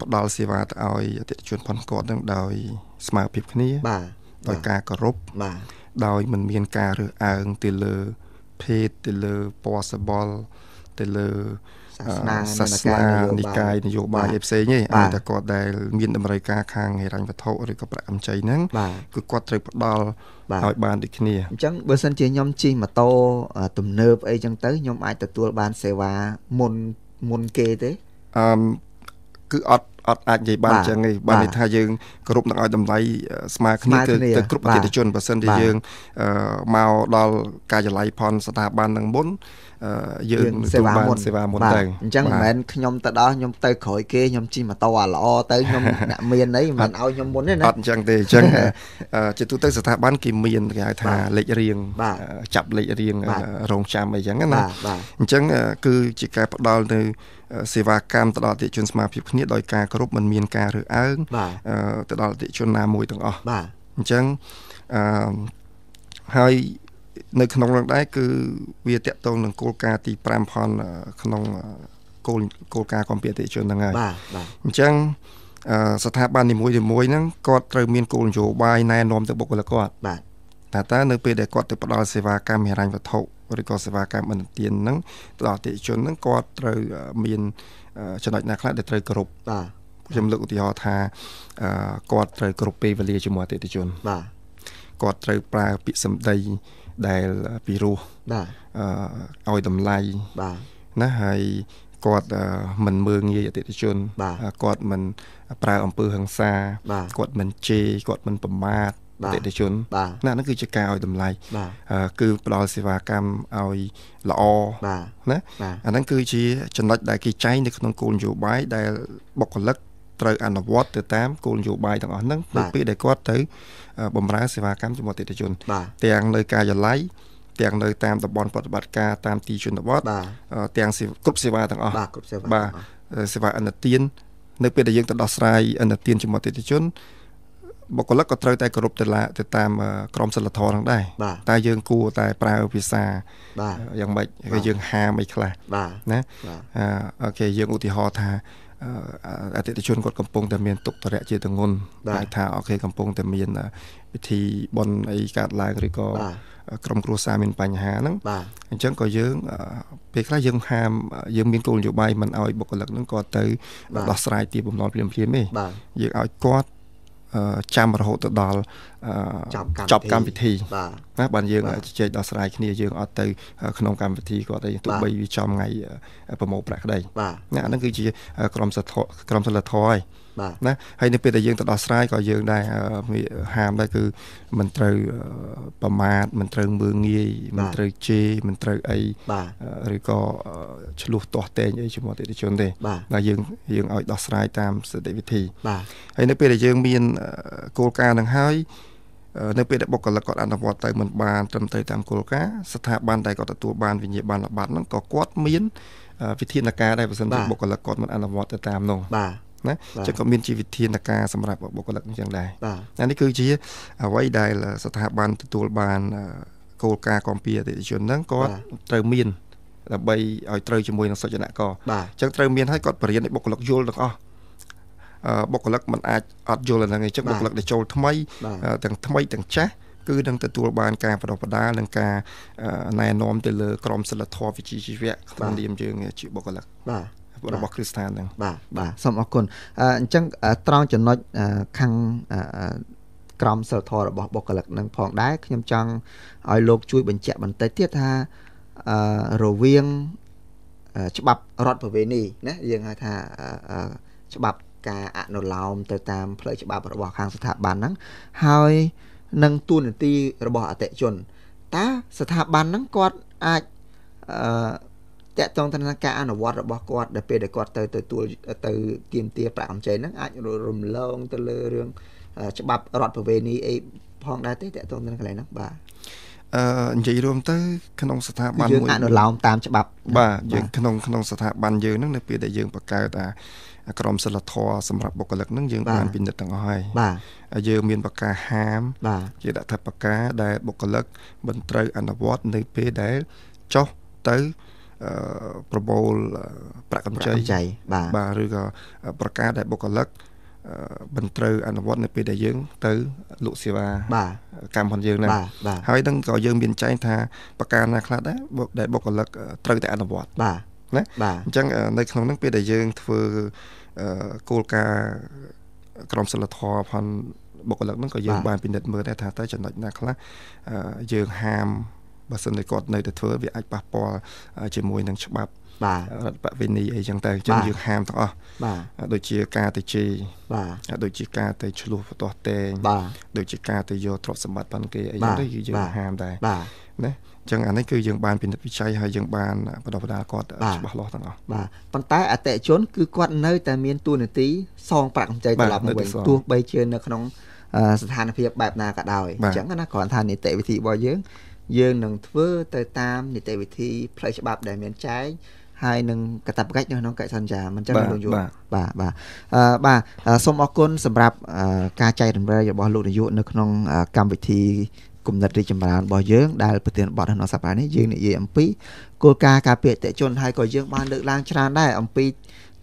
ផ្ដល់សេវាទៅឲ្យអតិថិជនផងគាត់នឹងដោយស្មើភាពគ្នាបាទដោយការគោរពបាទដោយមិនមានការរើសអើងទៅលើភេទទៅលើពណ៌សបល់ទៅលើសាសនាសាសនានិកាយនយោបាយផ្សេងទេឲ្យតែគាត់ដែលមានតម្រូវការខាងហិរញ្ញវត្ថុឬក៏ប្រាក់កម្ចីហ្នឹងគឺគាត់ត្រូវផ្ដល់ ឲ្យបានដូចគ្នាអញ្ចឹងបើសិនជាខ្ញុំជិះម៉ូតូទំនើបអីចឹងទៅខ្ញុំអាចទទួលបានសេវាមុនមុនគេទេអឺគឺអត់អត់អាចនិយាយបានអញ្ចឹងទេបានន័យថាយើងគ្រប់នឹងឲ្យតម្លៃស្មើគ្នាទៅទៅគ្រប់អតិថិជនបើសិនជាយើងមកដល់ការិយាល័យផនស្ថាប័ននឹងមុន យើងសេវាមុនសេវាមុនទៅអញ្ចឹងមិនមែនខ្ញុំទៅដល់ខ្ញុំទៅក្រោយគេខ្ញុំជិះម៉ូតូអាល្អទៅខ្ញុំអ្នកមានអីមិនឲ្យខ្ញុំមុនទេណាអត់អញ្ចឹងទេអញ្ចឹងជាទូទៅស្ថាប័នគេមានគេហៅថាលេខរៀងចាប់លេខរៀងរងចាំអីចឹងណាអញ្ចឹងគឺជាការផ្ដល់នៅសេវាកម្មទៅដល់អតិជនស្មារភាពគ្នាដោយការគ្រប់មិនមានការរើសអើងទៅដល់អតិជនណាមួយទាំងអស់បាទអញ្ចឹងអឺហើយ នៅក្នុងនោះដែរគឺវាតកតងនឹងគោលការណ៍ទី5ផនក្នុងគោលគោលការណ៍កំពីអតិជនហ្នឹងហើយបាទបាទអញ្ចឹងស្ថាប័ននីមួយៗហ្នឹងគាត់ត្រូវមានគោលនយោបាយណែនាំទៅបុគ្គលិកគាត់បាទតែតើនៅពេលដែលគាត់ទៅផ្ដល់សេវាកម្មហិរញ្ញវត្ថុឬក៏សេវាកម្មឥណទានហ្នឹងទៅដល់អតិជនហ្នឹងគាត់ត្រូវមានចំណុចណាខ្លះដែលត្រូវគ្រប់បាទខ្ញុំលើកឧទាហរណ៍ថាគាត់ត្រូវគ្រប់ពេលវេលាជាមួយអតិថិជនបាទគាត់ត្រូវប្រើពាក្យសម្ដី ដែលពីរោះបាទអឺឲ្យតម្លៃបាទណាហើយគាត់មិនមើងងាយអតិថិជនគាត់មិនប្រើអំពើហិង្សាគាត់មិនជេរគាត់មិនប្រមាថអតិថិជនណាហ្នឹងគឺជាការឲ្យតម្លៃគឺផ្ដល់សេវាកម្មឲ្យល្អណាអាហ្នឹងគឺជាចំណុចដែលគេចែងនៅក្នុងគោលនយោបាយដែលបុគ្គលិក ត្រូវអនុវត្តទៅតាមគោលនយោបាយទាំងអស់ហ្នឹងនៅពេលដែលគាត់ទៅបម្រើសេវាកម្មជាមួយអតិថិជន ទាំងនៅការិយាល័យទាំងនៅតាមតំបន់ប្រតិបត្តិការតាមទីជនបទទាំងគ្រប់សេវាទាំងអស់បាទគ្រប់សេវាបាទសេវាអនុទាននៅពេលដែលយើងទៅដោះស្រាយអនុទានជាមួយអតិថិជនបុគ្គលិកក៏ត្រូវតែគោរពទៅទៅតាមក្រមសីលធម៌ហ្នឹងដែរតែយើងគួរតែប្រើភាសាយ៉ាងម៉េចគឺយើងហាមអីខ្លះណាអូខេយើងឧទាហរណ៍ថា អតិថិជនគាត់កំពុងតែមានទុក្ខតរៈជាទងន់ហៅថាអូខេកំពុងតែមានពិធីបន់អីកើតឡើងឬក៏ក្រុមគ្រួសារមានបញ្ហាហ្នឹងអញ្ចឹងក៏យើងពេលខ្លះយើងហាមយើងមានគោលនយោបាយមិនឲ្យបុគ្គលិកហ្នឹងគាត់ទៅដោះស្រាយទីបំណុលភ្លាមៗទេយើងឲ្យគាត់ចាំរហូតទៅដល់ ចប់កម្មវិធីណាបានយើងជជែកដោះស្រាយគ្នាយើងអត់ទៅក្នុងកម្មវិធីគាត់ទេទោះបីវាចំថ្ងៃប្រមូលប្រាក់ក្តីណាអាហ្នឹងគឺជាក្រមសធក្រមសិលធម៌ហើយណាហើយនៅពេលដែលយើងទៅដោះស្រាយក៏យើងដែរហាមដែរគឺមិនត្រូវប្រមាថមិនត្រូវមើងងាយមិនត្រូវជេរមិនត្រូវអីឬក៏ឆ្លោះទាស់តែងអីជាមួយអតិថិជនទេតែយើងយើងឲ្យដោះស្រាយតាមសតិវិធីហើយនៅពេលដែលយើងមានគោលការណ៍នឹងហើយ នៅពេលដែលបុគ្គលិកគាត់អនុវត្តទៅមិនបានត្រឹមត្រូវតាមគោលការណ៍ស្ថាប័នដែលគាត់ទទួលបានវិញ្ញាបនបត្រហ្នឹងក៏គាត់មានវិធានការដែរបើសិនជាបុគ្គលិកគាត់មិនអនុវត្តទៅតាមនោះបាទណាចឹងក៏មានជាវិធានការសម្រាប់បុគ្គលិកអញ្ចឹងដែរនេះគឺជាអ្វីដែលស្ថាប័នទទួលបានគោលការណ៍គាំពៀអតិថិជនហ្នឹងគាត់ត្រូវមានដើម្បីឲ្យត្រូវជាមួយនឹងសុចនករអញ្ចឹងត្រូវមានឲ្យគាត់បរិញ្ញាឲ្យបុគ្គលិកយល់ទាំងអស់ បុគ្គលិកមិនអាចអត់យល់ហ្នឹងអញ្ចឹងបុគ្គលិកដែលចូលថ្មីទាំងថ្មីទាំងចាស់គឺនឹងទទួលបានការបដិបដានិងការណែនាំទៅលើក្រមសីលធម៌វិជ្ជាជីវៈក្នុងនាមយើងជាបុគ្គលិកបាទរបស់គ្រីស្តានហ្នឹងបាទបាទសូមអរគុណអញ្ចឹងត្រង់ចំណុចខាងក្រមសិលធម៌របស់បុគ្គលិកនឹងផងដែរខ្ញុំចង់ឲ្យលោកជួយបញ្ជាក់បន្តិចទៀតថារវាងច្បាប់រដ្ឋប្រវេណីណាយើងហៅថាច្បាប់ ការអនុលោមទៅតាមផ្លូវច្បាប់របស់ខាងស្ថាប័នហ្នឹងហើយនឹងទួនាទីរបស់អតិជនតើស្ថាប័នហ្នឹងគាត់អាចអឺតកតងទៅនឹងការអនុវត្តរបស់គាត់ដែលពេលដែលគាត់ទៅទទួលទៅទៀមទាប្រាក់កម្ចីហ្នឹងអាចរំលងទៅលើរឿងច្បាប់រដ្ឋប្រវេណីអីផងដែរទេតកតងទៅនឹងកន្លែងហ្នឹងបាទអឺនិយាយរួមទៅក្នុងស្ថាប័នមួយយើងអនុលោមតាមច្បាប់បាទយើងក្នុងក្នុងស្ថាប័នយើងហ្នឹងនៅពេលដែលយើងបង្កើតអា ក្រមសិលធម៌សម្រាប់បុគ្គលិកហ្នឹងយើងបានពិនិត្យទាំងអស់ហើយបាទយើងមានបកាហាមជាដាក់ថាបកាដែលបុគ្គលិកមិនត្រូវអនុវត្តនៅពេលដែលចុះទៅប្រមូលប្រាក់កម្ចីបាទបាទឬក៏ប្រការដែលបុគ្គលិកមិនត្រូវអនុវត្តនៅពេលដែលយើងទៅលក់សេវាបាទកម្មរបស់យើងហ្នឹងហើយនឹងក៏យើងមានចែងថាប្រការណាខ្លះដែរដែលបុគ្គលិកត្រូវតែអនុវត្តបាទ ណាអញ្ចឹងនៅក្នុងហ្នឹងពេលដែលយើងធ្វើគោលការណ៍ក្រមសីលធម៌ផងបុគ្គលិកហ្នឹងក៏យើងបានពិនិត្យមើលដែរថាតើចំណុចណាខ្លះយើងហាមបើសិនតែគាត់នៅតែធ្វើវាអាចប៉ះពាល់ជាមួយនឹងច្បាប់បាទរដ្ឋបវេនីអីចឹងទៅអញ្ចឹងយើងហាមទាំងអស់បាទដូចជាការទៅជេរបាទដូចជាការទៅឆ្លោះបន្ទាស់តែងបាទដូចជាការទៅយកទ្រព្យសម្បត្តិបានគេអីចឹងទៅយើងហាមដែរបាទណា ចឹងអានេះគឺយើងបានពិនិត្យវិจัยហើយយើងបានបដិបដាគាត់ច្បាស់លាស់ទាំងអស់បាទប៉ុន្តែអតិជនគឺគាត់នៅតែមានទួនាទីសងប្រាក់កម្ចីត្រឡប់មកវិញទោះបីជានៅក្នុងស្ថានភាពបែបណាក៏ដោយអញ្ចឹងណាគ្រាន់ថានីតិវិធីរបស់យើង យើងនឹងធ្វើទៅតាមនីតិវិធីផ្លូវច្បាប់ដែលមានចែងហើយនឹងកតាបកិច្ចនៅក្នុងកិច្ចសន្យាមិនចឹងលោកយុបាទបាទអឺបាទសូមអរគុណសម្រាប់ការចែករំលែករបស់លោកនាយកនៅក្នុងកម្មវិធី គំនិតរីចម្រើនរបស់យើងដែលប្រធានបទក្នុងសប្តាហ៍នេះយើងនិយាយអំពីគោលការណ៍ការពារអតិជនហើយក៏យើងបានលើកឡើងច្រើនដែរអំពី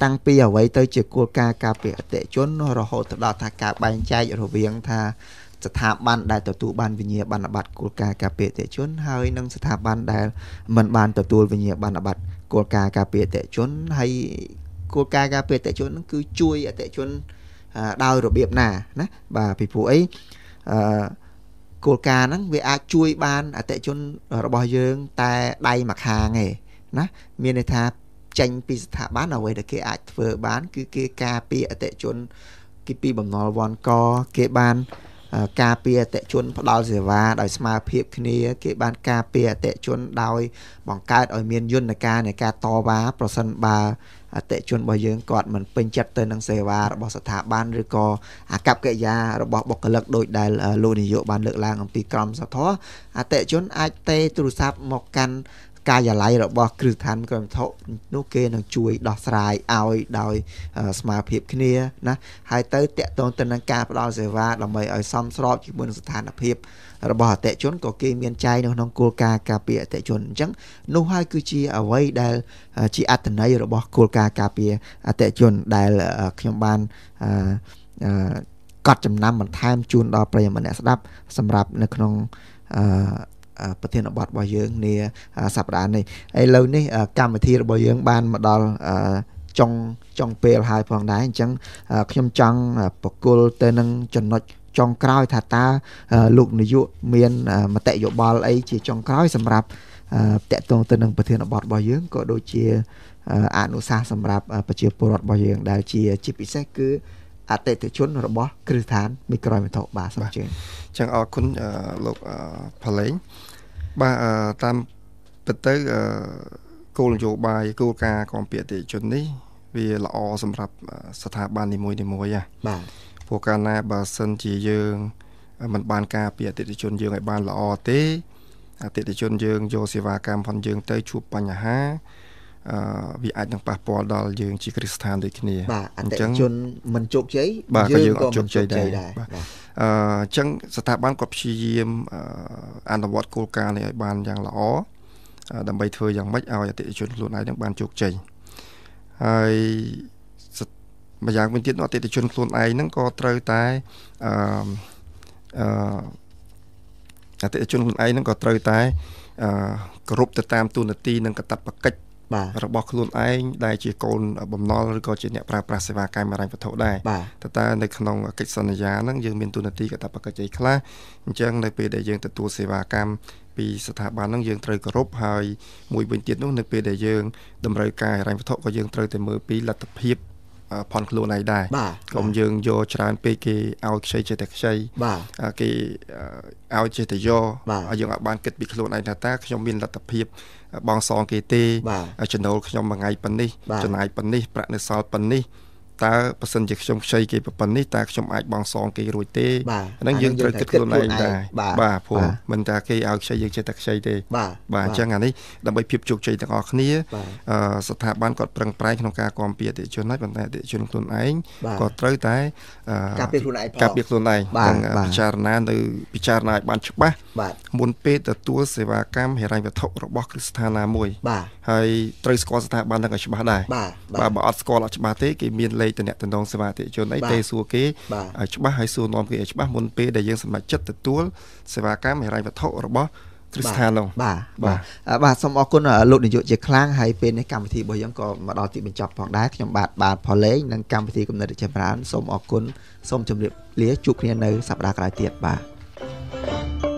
តាំងពីអ្វីទៅជាគោលការណ៍ការពារអតិជនរហូតទៅដល់ថាការបែងចែករវាងថាស្ថាប័នដែលទទួលបានវិញ្ញាបនបត្រគោលការណ៍ការពារអតិជនហើយនិងស្ថាប័នដែលមិនបានទទួលវិញ្ញាបនបត្រគោលការណ៍ការពារអតិជនហើយគោលការណ៍ការពារអតិជនគឺជួយអតិជនដោយរបៀបណាណាបាទពីព្រោះអីអឺ គោលការណ៍ហ្នឹងវាអាចជួយបានអតិជនរបស់យើងតែដៃមួយខាងឯណាមានន័យថាចេញពីស្ថាប័នអ្វីដែលគេអាចធ្វើបាន គឺគេការពារអតិជនគេពីបំណុលវ៉ាន់កគេបានការពារអតិជនផ្ដល់សេវាដោយស្មារភាពគ្នា គេបានការពារអតិជនដោយបង្កើតឲ្យមានយន្តការនៃការតវ៉ាប្រសិនបើ អតិជនរបស់យើងគាត់មិនពេញចិត្តទៅនឹងសេវារបស់ស្ថាប័នឬក៏អាកប្បកិរិយារបស់បុគ្គលិកដោយដែលលោកនាយកបានលើកឡើងអំពីក្រមសធរអតិជនអាចទេទូរស័ព្ទមកកាន់កាយាល័យរបស់គ្រឹះស្ថានក្រមធុនោះគេនឹងជួយដោះស្រាយឲ្យដោយស្មារភាពគ្នាណាហើយទៅតកតងទៅនឹងការផ្ដល់សេវាដើម្បីឲ្យសមស្របជាមួយនឹងស្ថានភាព របស់អតិជនក៏គេមានចែងនៅក្នុងគោលការណ៍ការពារអតិជនអញ្ចឹងនោះហើយគឺជាអ្វីដែលជាអត្តន័យរបស់គោលការណ៍ការពារអតិជនដែលខ្ញុំបានអឺកត់ចំណាំបន្ថែមជូនដល់ប្រិយមិត្តអ្នកស្ដាប់សម្រាប់នៅក្នុងអឺប្រធានបទរបស់យើងនាសប្តាហ៍នេះឥឡូវនេះកម្មវិធីរបស់យើងបានមកដល់ចុងចុងពេលហើយផងដែរអញ្ចឹងខ្ញុំចង់បកគលទៅនឹងចំណុច ចុងក្រោយថាតើលោកនាយកមានមតិយោបល់អីជាចុងក្រោយសម្រាប់តកតងទៅនឹងប្រធានបទរបស់យើងក៏ដូចជាអនុសាសន៍សម្រាប់ប្រជាពលរដ្ឋរបស់យើងដែលជាជាពិសេសគឺអតិថិជនរបស់គ្រឹះស្ថានមីក្រូវត្ថុបាទសូមជឿចឹងអរគុណលោកផលេងបាទតាមពិតទៅគោលនយោបាយគោលការណ៍គាំពារអតិថិជននេះ វាល្អសម្រាប់ស្ថាប័ននីមួយៗហ៎បាទ ព្រោះកាលណាបើសិនជាយើងមិនបានការពារអតិថិជនយើងឲ្យបានល្អទេអតិថិជនយើងយកសេវាកម្មផងយើងទៅជួបបញ្ហាអឺវាអាចនឹងប៉ះពាល់ដល់យើងជាគ្រីស្ថានដូចគ្នាបាទអតិថិជនមិនជោគជ័យយើងក៏មិនជោគជ័យដែរអឺអញ្ចឹងស្ថាប័នគាត់ព្យាយាមអនុវត្តគោលការណ៍នេះឲ្យបានយ៉ាងល្អដើម្បីធ្វើយ៉ាងម៉េចឲ្យអតិថិជនខ្លួនឯងនឹងបានជោគជ័យហើយ ម្យ៉ាងវិញទៀតអតិថិជនខ្លួនឯងហ្នឹងក៏ត្រូវតែអឺអឺអតិថិជនខ្លួនឯងហ្នឹងក៏ត្រូវតែអឺគោរពទៅតាមទូនាទីនិងកាតព្វកិច្ចរបស់ខ្លួនឯងដែលជាកូនបំណុលឬក៏ជាអ្នកប្រើប្រាស់សេវាកម្មហិរញ្ញវត្ថុដែរតើតើនៅក្នុងកិច្ចសន្យាហ្នឹងយើងមានទូនាទីកតបកិច្ចអីខ្លះអញ្ចឹងនៅពេលដែលយើងទទួលសេវាកម្មពីស្ថាប័នហ្នឹងយើងត្រូវគោរពហើយមួយវិញទៀតនោះនៅពេលដែលយើងតម្រូវការហិរញ្ញវត្ថុក៏យើងត្រូវតែមើលពីលទ្ធភាព ផនខ្លួនឯងដែរកុំយើងយកច្រើនពេកគេឲ្យខ្ចីចេះតែខ្ចីគេឲ្យចេះតែយកយើងអាចបានគិតពីខ្លួនឯងថាតើខ្ញុំមានលទ្ធភាពបងសងគេទេចំណូលខ្ញុំមួយថ្ងៃប៉ុណ្នេះចំណាយប៉ុណ្នេះប្រាក់នៅសល់ប៉ុណ្នេះ តើបើសិនជាខ្ញុំខ្ចីគេប៉ុណ្នេះតើខ្ញុំអាចបងសងគេរួចទេហ្នឹងយើងត្រូវគិតខ្លួនឯងដែរបាទព្រោះមិនថាគេឲ្យខ្ចីយើងចេះតែខ្ចីទេបាទអញ្ចឹងអានេះដើម្បីភាពជោគជ័យទាំងអស់គ្នាស្ថាប័នគាត់ប្រឹងប្រែងក្នុងការគាំពារអតិជនហើយប៉ុន្តែអតិជនខ្លួនឯងក៏ត្រូវតែការពារខ្លួនឯងការពារខ្លួនឯងនិងពិចារណានៅពិចារណាឲ្យបានច្បាស់មុនពេលទទួលសេវាកម្មហិរញ្ញវត្ថុរបស់គ្រឹះស្ថានណាមួយហើយត្រូវស្គាល់ស្ថាប័នហ្នឹងឲ្យច្បាស់ដែរបាទបើអត់ស្គាល់អត់ច្បាស់ទេគេមានលេខតំណងសេវាអតិជនអីទេសួរគេឲ្យច្បាស់ហើយសួរនាំគេឲ្យច្បាស់មុនពេលដែលយើងសម្រេចចិត្តទទួលសេវាកម្មហិរញ្ញវត្ថុរបស់គ្រឹះស្ថាននោះបាទបាទបាទសូមអរគុណលោកនាយកជាខ្លាំងហើយពេលនេះកម្មវិធីរបស់យើងក៏មកដល់ទីបញ្ចប់ផងដែរខ្ញុំបាទបាទផលេងនិងកម្មវិធីកំណត់ចម្រើនសូមអរគុណសូមជម្រាបលាជួបគ្នានៅសប្តាហ៍ក្រោយទៀតបាទ